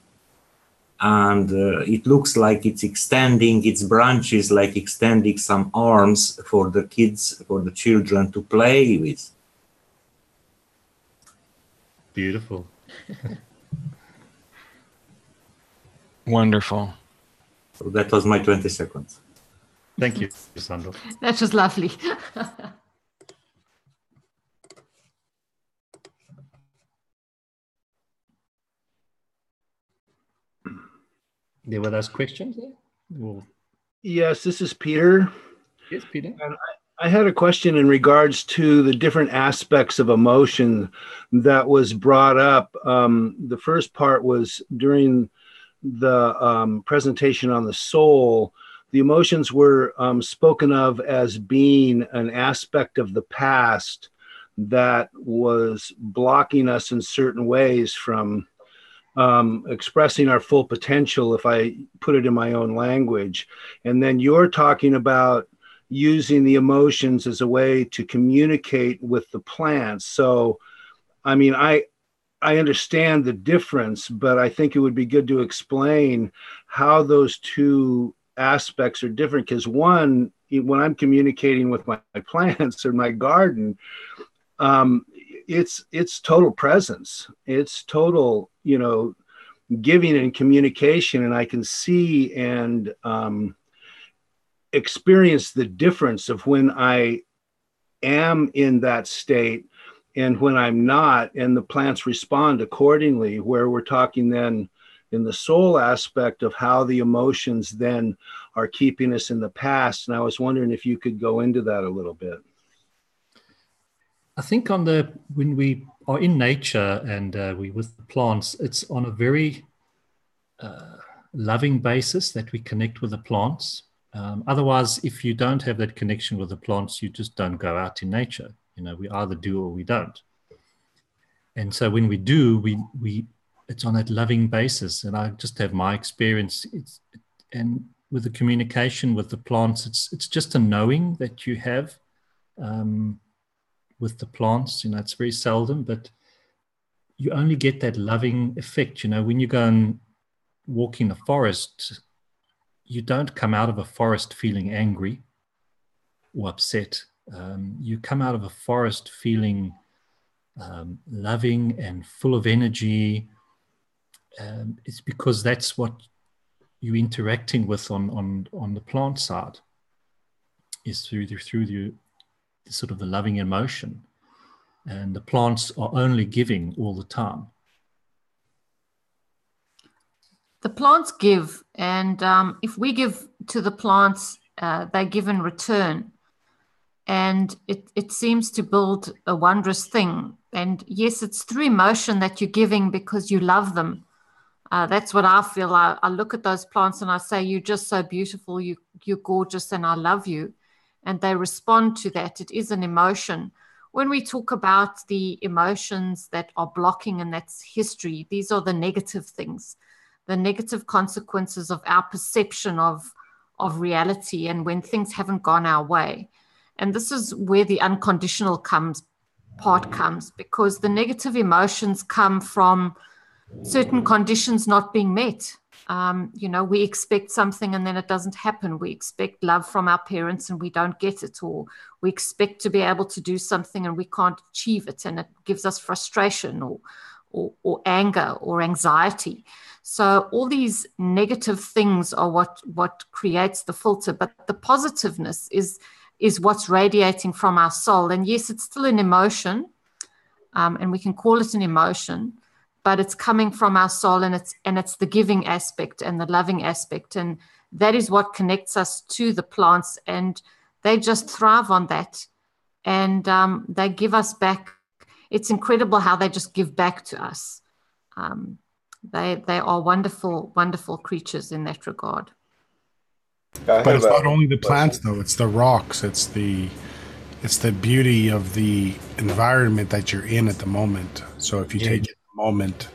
E: And uh, it looks like it's extending its branches, like extending some arms for the kids, for the children to play with.
C: Beautiful. (laughs)
F: Wonderful.
E: So that was my 20 seconds.
C: Thank you, Sandor.
G: that was lovely (laughs)
C: There were those questions there? Or-
N: Yes, this is Peter.
C: yes, Peter.
N: And I, I had a question in regards to the different aspects of emotion that was brought up. Um, the first part was during the um, presentation on the soul. The emotions were um, spoken of as being an aspect of the past that was blocking us in certain ways from um, expressing our full potential, if I put it in my own language. And then you're talking about using the emotions as a way to communicate with the plants. So I mean, I I understand the difference, but I think it would be good to explain how those two aspects are different. Because one, when I'm communicating with my, plants or my garden, um, it's it's total presence. It's total, you know, giving and communication, and I can see and um, experience the difference of when I am in that state and when I'm not, and the plants respond accordingly, where we're talking then in the soul aspect of how the emotions then are keeping us in the past. And I was wondering if you could go into that a little bit.
C: I think on the when we are in nature and uh, we with the plants, it's on a very uh, loving basis that we connect with the plants. Um, otherwise, if you don't have that connection with the plants, you just don't go out in nature. You know, we either do or we don't. And so when we do, we we it's on that loving basis. And I just have my experience. It's and with the communication with the plants, it's it's just a knowing that you have um, with the plants. You know, it's very seldom, but you only get that loving effect. You know, when you go and walk in a forest, you don't come out of a forest feeling angry or upset. Um, you come out of a forest feeling um, loving and full of energy. Um, it's because that's what you're interacting with on, on, on the plant side is through the, through the, the sort of the loving emotion. And the plants are only giving all the time.
G: The plants give, and um, if we give to the plants, uh, they give in return. And it, it seems to build a wondrous thing. And yes, it's through emotion that you're giving because you love them. Uh, that's what I feel. I, I, look at those plants and I say, You're just so beautiful, you, you're gorgeous, and I love you. And they respond to that. It is an emotion. When we talk about the emotions that are blocking, and that's history, these are the negative things the negative consequences of our perception of of reality and when things haven't gone our way and this is where the unconditional comes part comes because the negative emotions come from certain conditions not being met um, you know we expect something and then it doesn't happen. We expect love from our parents and we don't get it or we expect to be able to do something and we can't achieve it and it gives us frustration or or, or anger or anxiety. So all these negative things are what what creates the filter, but the positiveness is is what's radiating from our soul. And yes, it's still an emotion, um, and we can call it an emotion, but it's coming from our soul, and it's and it's the giving aspect and the loving aspect, and that is what connects us to the plants, and they just thrive on that, and um, they give us back. It's incredible how they just give back to us. Um, they they are wonderful, wonderful creatures in that regard.
M: But it's not only the plants though, it's the rocks, it's the it's the beauty of the environment that you're in at the moment. So if you yeah. take a moment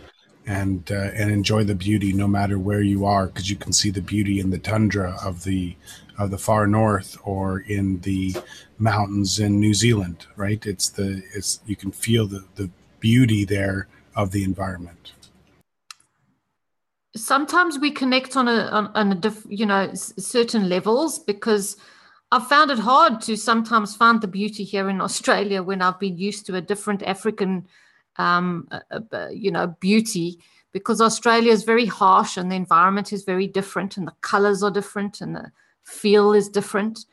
M: and uh, and enjoy the beauty no matter where you are because you can see the beauty in the tundra of the of the far north or in the mountains in New Zealand right? It's the it's you can feel the the beauty there of the environment.
G: Sometimes we connect on a on, on a diff, you know certain levels because I've found it hard to sometimes find the beauty here in Australia when I've been used to a different African, um, you know, beauty because Australia is very harsh and the environment is very different and the colors are different and the feel is different.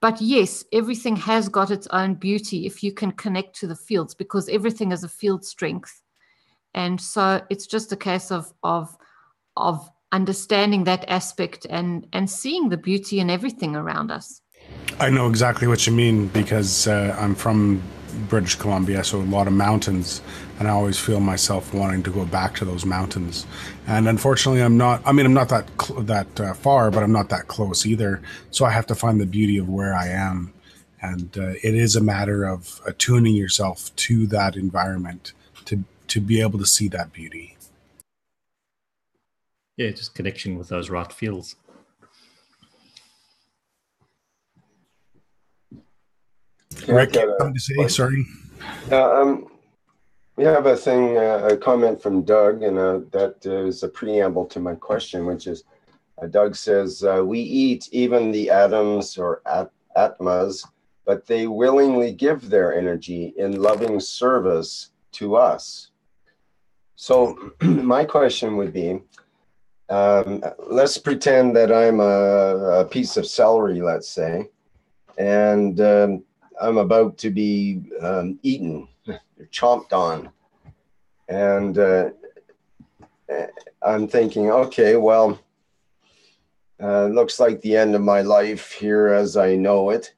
G: But yes, everything has got its own beauty if you can connect to the fields because everything is a field strength. And so it's just a case of of of understanding that aspect and and seeing the beauty in everything around us.
M: I know exactly what you mean because uh, I'm from British Columbia, so a lot of mountains, and I always feel myself wanting to go back to those mountains. And unfortunately, I'm not. I mean, I'm not that cl- that uh, far, but I'm not that close either. So I have to find the beauty of where I am, and uh, it is a matter of attuning yourself to that environment to to be able to see that beauty
C: yeah, just connection with those right fields.
B: Rick, something to say? Sorry. Uh, um, we have a thing, uh, a comment from Doug, and uh, that is a preamble to my question, which is uh, Doug says, uh, We eat even the atoms or at- atmas, but they willingly give their energy in loving service to us. So, (clears throat) my question would be um, let's pretend that I'm a, a, piece of celery, let's say, and um, I'm about to be um, eaten, chomped on. And uh, I'm thinking, okay, well, uh, looks like the end of my life here as I know it.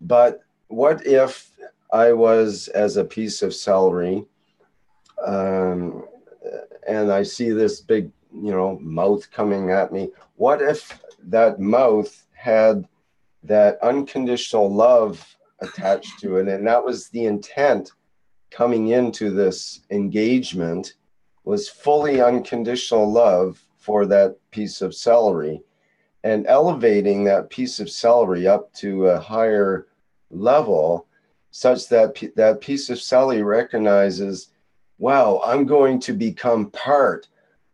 B: But what if I was as a piece of celery um, and I see this big you know, mouth coming at me. What if that mouth had that unconditional love attached to it? And that was the intent coming into this engagement was fully unconditional love for that piece of celery and elevating that piece of celery up to a higher level such that that piece of celery recognizes wow i'm going to become part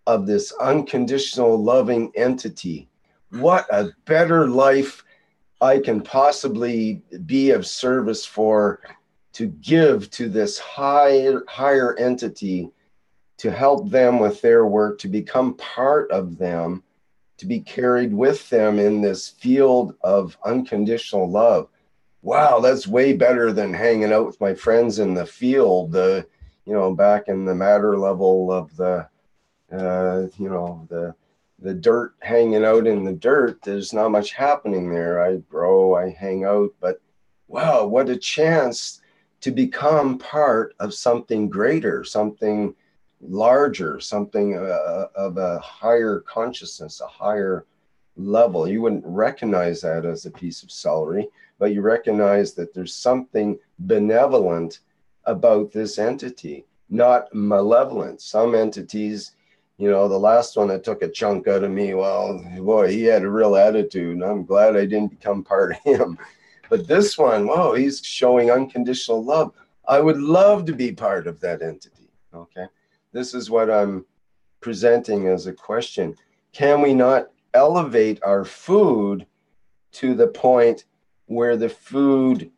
B: of this unconditional loving entity. What a better life I can possibly be of service for to give to this higher higher entity to help them with their work to become part of them to be carried with them in this field of unconditional love wow that's way better than hanging out with my friends in the field uh, you know back in the matter level of the uh, you know, the the dirt hanging out in the dirt. There's not much happening there. I grow, I hang out, but wow, what a chance to become part of something greater, something larger, something uh, of a higher consciousness, a higher level. You wouldn't recognize that as a piece of celery, but you recognize that there's something benevolent about this entity, not malevolent. Some entities you know, the last one that took a chunk out of me, well, boy, he had a real attitude. And I'm glad I didn't become part of him. But this one, whoa, he's showing unconditional love. I would love to be part of that entity. Okay. This is what I'm presenting as a question. Can we not elevate our food to the point where the food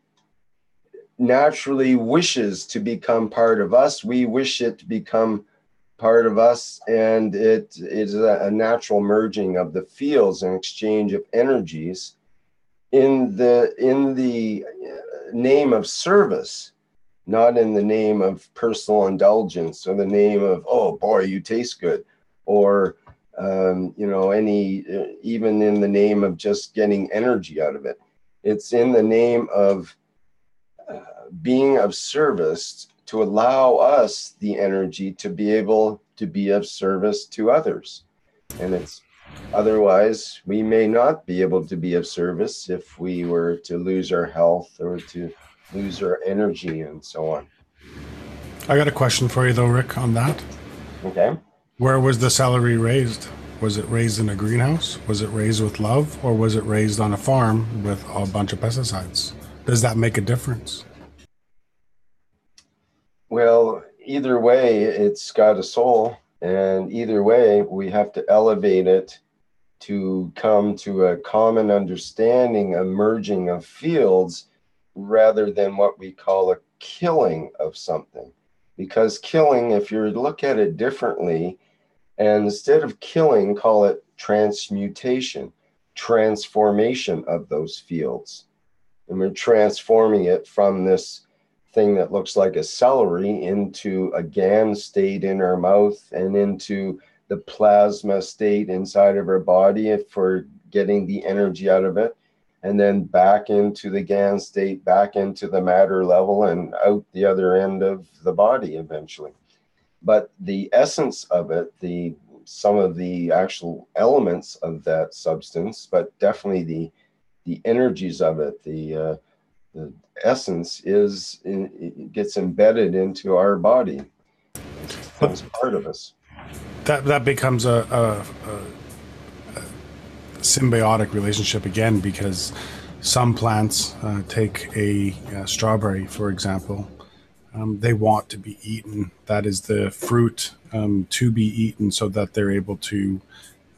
B: naturally wishes to become part of us? We wish it to become part of us, and it is a, natural merging of the fields and exchange of energies in the in the name of service, not in the name of personal indulgence or the name of oh boy you taste good, or um, you know any even in the name of just getting energy out of it. It's in the name of uh, being of service to allow us the energy to be able to be of service to others. And it's otherwise, we may not be able to be of service if we were to lose our health or to lose our energy and so on.
M: I got a question for you, though, Rick, on that.
B: Okay.
M: Where was the celery raised? Was it raised in a greenhouse? Was it raised with love? Or was it raised on a farm with a bunch of pesticides? Does that make a difference?
B: Well, either way, it's got a soul. And either way, we have to elevate it to come to a common understanding, a merging of fields, rather than what we call a killing of something. Because killing, if you look at it differently, and instead of killing, call it transmutation, transformation of those fields. And we're transforming it from this thing that looks like a celery into a GANS state in our mouth and into the plasma state inside of our body for getting the energy out of it. And then back into the GANS state, back into the matter level, and out the other end of the body eventually. But the essence of it, the some of the actual elements of that substance, but definitely the the energies of it, the uh, the essence is in, gets embedded into our body. It becomes part of us.
M: That that becomes a, a, a symbiotic relationship again because some plants uh, take a, a, strawberry, for example, um, they want to be eaten. That is the fruit um, to be eaten, so that they're able to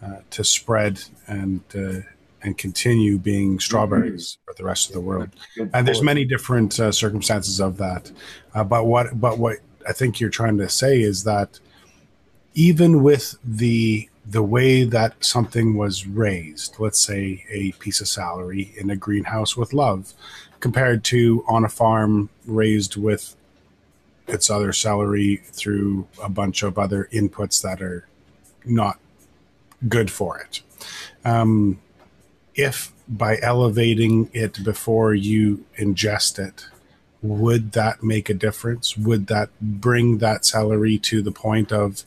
M: uh, to spread and uh, and continue being strawberries for the rest of the world. And there's many different uh, circumstances of that. Uh, but what but what I think you're trying to say is that even with the the way that something was raised, let's say a piece of celery in a greenhouse with love, compared to on a farm raised with its other celery through a bunch of other inputs that are not good for it. Um, if by elevating it before you ingest it, would that make a difference? Would that bring that celery to the point of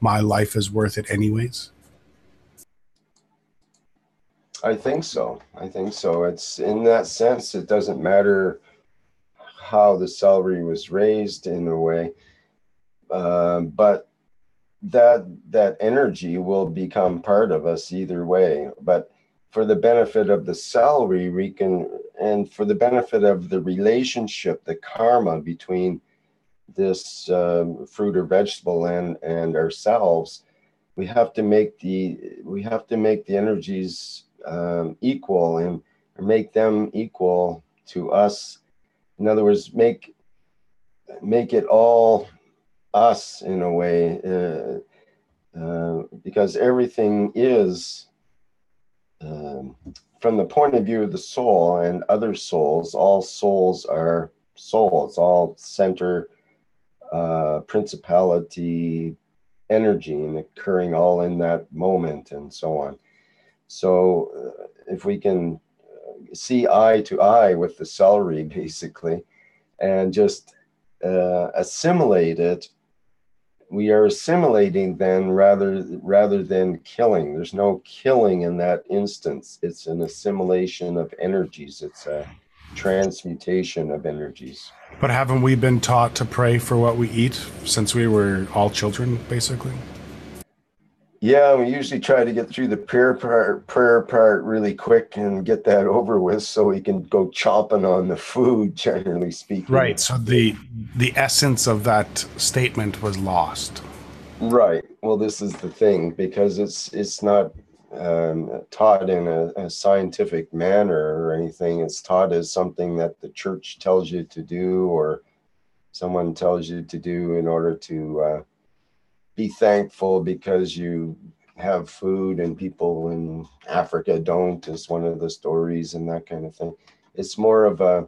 M: my life is worth it anyways?
B: I think so. I think so. It's in that sense, it doesn't matter how the celery was raised in a way, uh, but that that energy will become part of us either way. But for the benefit of the celery, we can, and for the benefit of the relationship, the karma between this um, fruit or vegetable and and ourselves, we have to make the we have to make the energies um, equal and make them equal to us. In other words, make make it all us in a way, uh, uh, because everything is um, from the point of view of the soul and other souls. All souls are souls. All center uh, principality energy and occurring all in that moment and so on. So uh, if we can uh, see eye to eye with the celery, (laughs) basically, and just uh, assimilate it, we are assimilating then rather rather than killing. There's no killing in that instance. It's an assimilation of energies. It's a transmutation of energies.
M: But haven't we been taught to pray for what we eat since we were all children, basically?
B: Yeah, we usually try to get through the prayer part, prayer part really quick and get that over with, so we can go chopping on the food. (laughs) Generally speaking,
M: right. So the the essence of that statement was lost.
B: Right. Well, this is the thing because it's it's not um, taught in a, a, scientific manner or anything. It's taught as something that the church tells you to do or someone tells you to do in order to uh, be thankful because you have food and people in Africa don't is one of the stories and that kind of thing. It's more of a,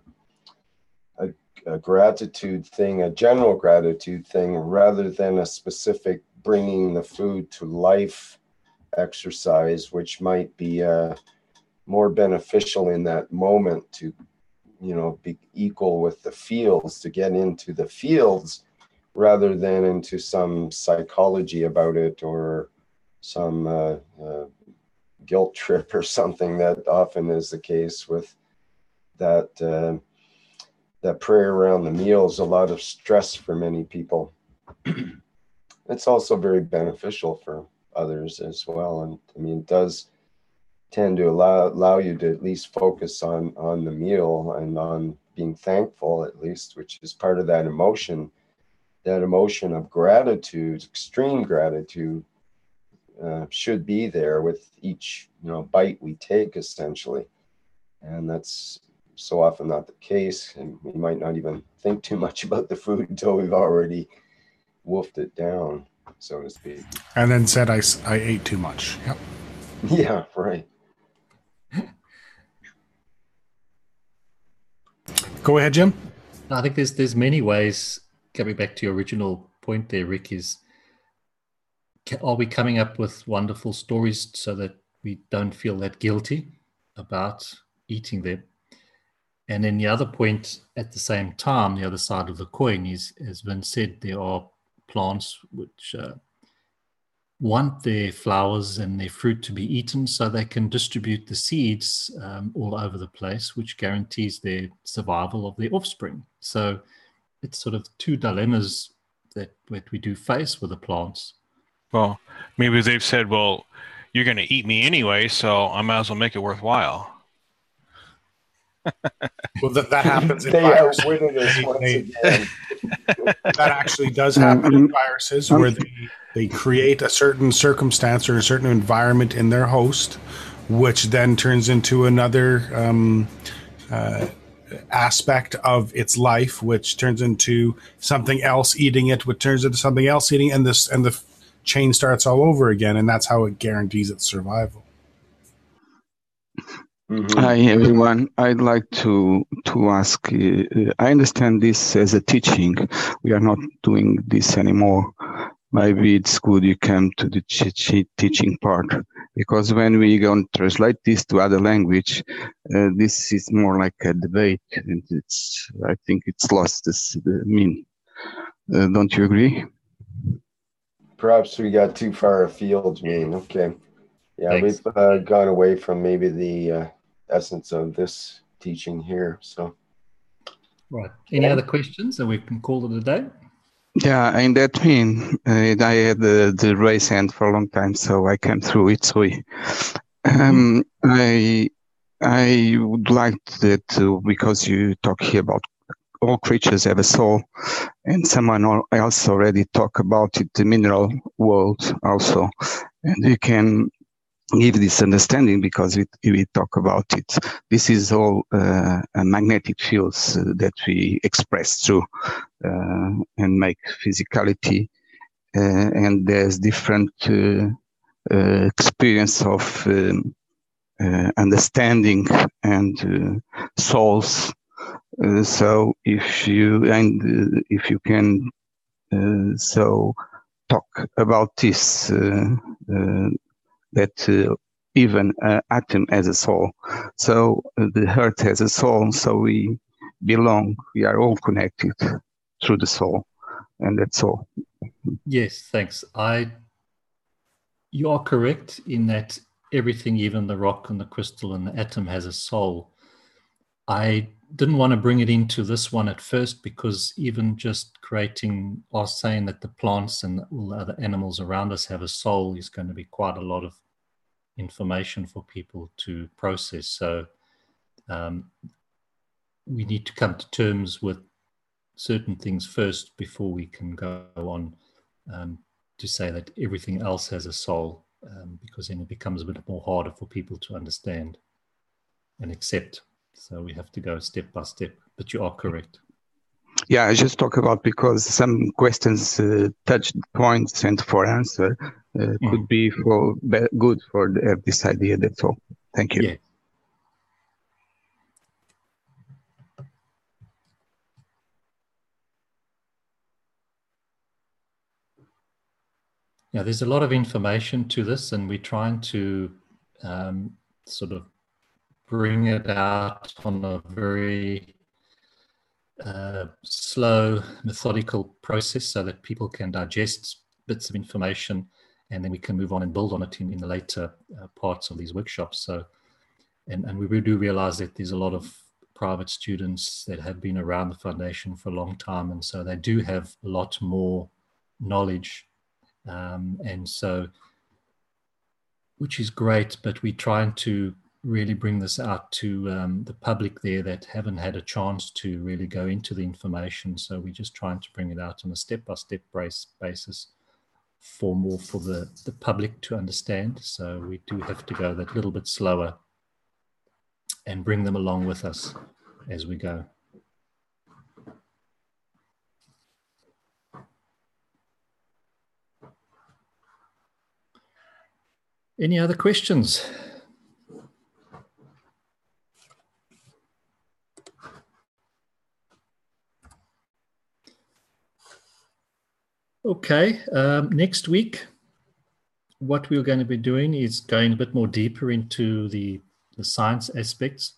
B: a, a gratitude thing, a general gratitude thing, rather than a specific bringing the food to life exercise, which might be uh, more beneficial in that moment to, you know, be equal with the fields, to get into the fields rather than into some psychology about it or some uh, uh, guilt (laughs) trip or something that often is the case with that uh, that prayer around the meal is a lot of stress for many people. (clears throat) It's also very beneficial for others as well. And i mean it does tend to allow allow you to at least focus on on the meal and on being thankful at least which is part of that emotion that emotion of gratitude, extreme gratitude, uh, should be there with each you know bite we take, essentially, and that's so often not the case, and we might not even think too much (laughs) about the food until we've already wolfed it down, so to speak.
M: And then said, "I I ate too much." Yep. (laughs)
B: Yeah. Right.
M: Go ahead, Jim.
C: I think there's there's many ways coming back to your original point there, Rick, is are we coming up with wonderful stories so that we don't feel that guilty about eating them? And then the other point at the same time, the other side of the coin is, as Vin said, there are plants which uh, want their flowers and their fruit to be eaten so they can distribute the seeds um, all over the place, which guarantees their survival of their offspring. So it's sort of two dilemmas that, that we do face with the plants.
F: Well, maybe they've said, well, you're going to eat me anyway, so I might as well make it worthwhile. (laughs)
M: well, that, that happens.
B: they outwitted us once again.
M: that actually does happen in viruses where they, they create a certain circumstance or a certain environment in their host, which then turns into another um, uh, aspect of its life, which turns into something else eating it, which turns into something else eating, and this and the chain starts all over again, and that's how it guarantees its survival.
J: Mm-hmm. Hi everyone. I'd like to to ask. Uh, I understand this as a teaching. We are not doing this anymore. Maybe it's good you come to the teaching part because when we go and translate this to other language, uh, this is more like a debate, and it's. I think it's lost this the mean. Uh, don't you agree?
B: Perhaps we got too far afield, mean. Okay. Yeah, Thanks. we've uh, gone away from maybe the uh, essence of this teaching here. So,
C: right. Any yeah. other questions, and we can call it a day?
J: Yeah, and that mean uh, I had the, the race hand for a long time, so I came through it. So um, I I would like that uh, because you talk here about all creatures have a soul, and someone else already talked about it, the mineral world also, and you can give this understanding because we, we talk about it. This is all uh, magnetic fields uh, that we express through uh, and make physicality. Uh, and there's different uh, uh, experience of um, understanding and souls. so if you and if you can so talk about this that uh, even uh, atom has a soul. So uh, the heart has a soul. So we belong. We are all connected through the soul, and that's all.
C: Yes, thanks. I. You are correct in that everything, even the rock and the crystal and the atom, has a soul. I didn't want to bring it into this one at first because even just creating or saying that the plants and all the other animals around us have a soul is going to be quite a lot of information for people to process. So um, we need to come to terms with certain things first before we can go on um, to say that everything else has a soul, um, because then it becomes a bit more harder for people to understand and accept. So we have to go step by step. But you are correct.
J: Yeah, I just talk about because some questions uh, touch points and for answer uh, mm. could be for good for the, this idea. That's all. Thank you.
C: Yeah. Yeah, there's a lot of information to this, and we're trying to um, sort of bring it out on a very uh, slow, methodical process so that people can digest bits of information and then we can move on and build on it in, in the later uh, parts of these workshops. So, and, and we do realize that there's a lot of private students that have been around the foundation for a long time, and so they do have a lot more knowledge. Um, and so, which is great, but we're trying to really bring this out to um, the public there that haven't had a chance to really go into the information. So we're just trying to bring it out on a step-by-step basis for more for the, the public to understand. So we do have to go that little bit slower and bring them along with us as we go. Any other questions? Okay, um, next week, what we're going to be doing is going a bit more deeper into the, the science aspects.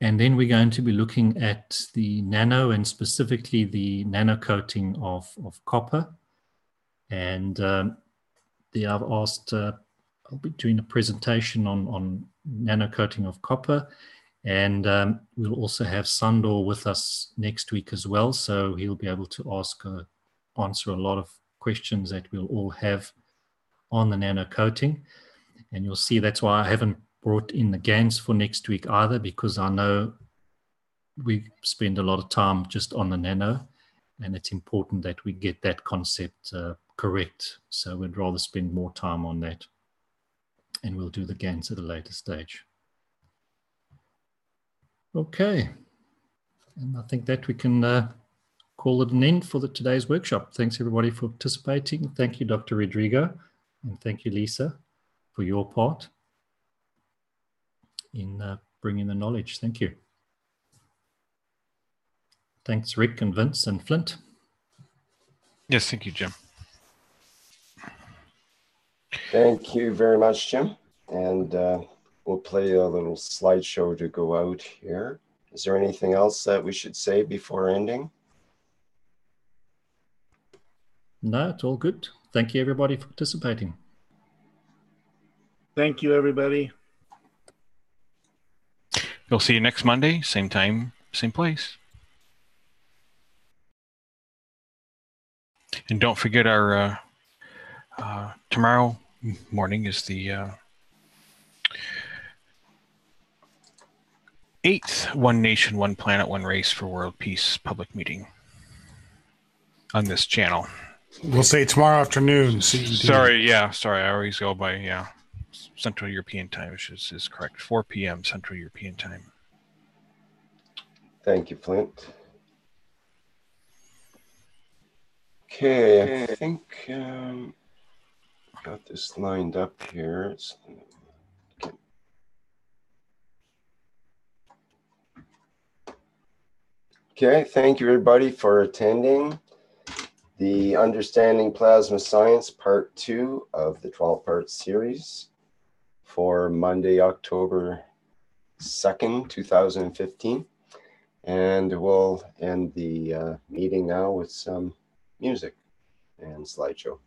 C: And then we're going to be looking at the nano and specifically the nano coating of, of copper. And um, the, I've asked, uh, I'll be doing a presentation on, on nano coating of copper and um, we'll also have Sandor with us next week as well. So he'll be able to ask, answer a lot of questions that we'll all have on the nano coating. And you'll see that's why I haven't brought in the GANS for next week either, because I know we spend a lot of time just on the nano, and it's important that we get that concept uh, correct. So we'd rather spend more time on that, and we'll do the GANS at a later stage. Okay, and I think that we can uh, call it an end for the today's workshop. Thanks everybody for participating. Thank you, Dr. Rodrigo, and thank you, Lisa, for your part in uh, bringing the knowledge. Thank you. Thanks, Rick and Vince and Flint.
F: Yes, thank you, Jim.
B: Thank you very much, Jim. And uh, we'll play a little slideshow to go out here. Is there anything else that we should say before ending?
C: No, it's all good. Thank you, everybody, for participating.
N: Thank you, everybody.
F: We'll see you next Monday, same time, same place. And don't forget our uh, uh, tomorrow morning is the uh, eighth One Nation, One Planet, One Race for World Peace public meeting on this channel.
M: We'll say tomorrow afternoon. CET.
F: Sorry, yeah, sorry. I always go by yeah Central European time, which is, is correct. 4 p.m. Central European time.
B: Thank you, Flint. Okay, I think um, got this lined up here. It's, okay, thank you everybody for attending the Understanding Plasma Science Part 2 of the 12 part series for Monday, October 2nd, 2015. And we'll end the uh, meeting now with some music and slideshow.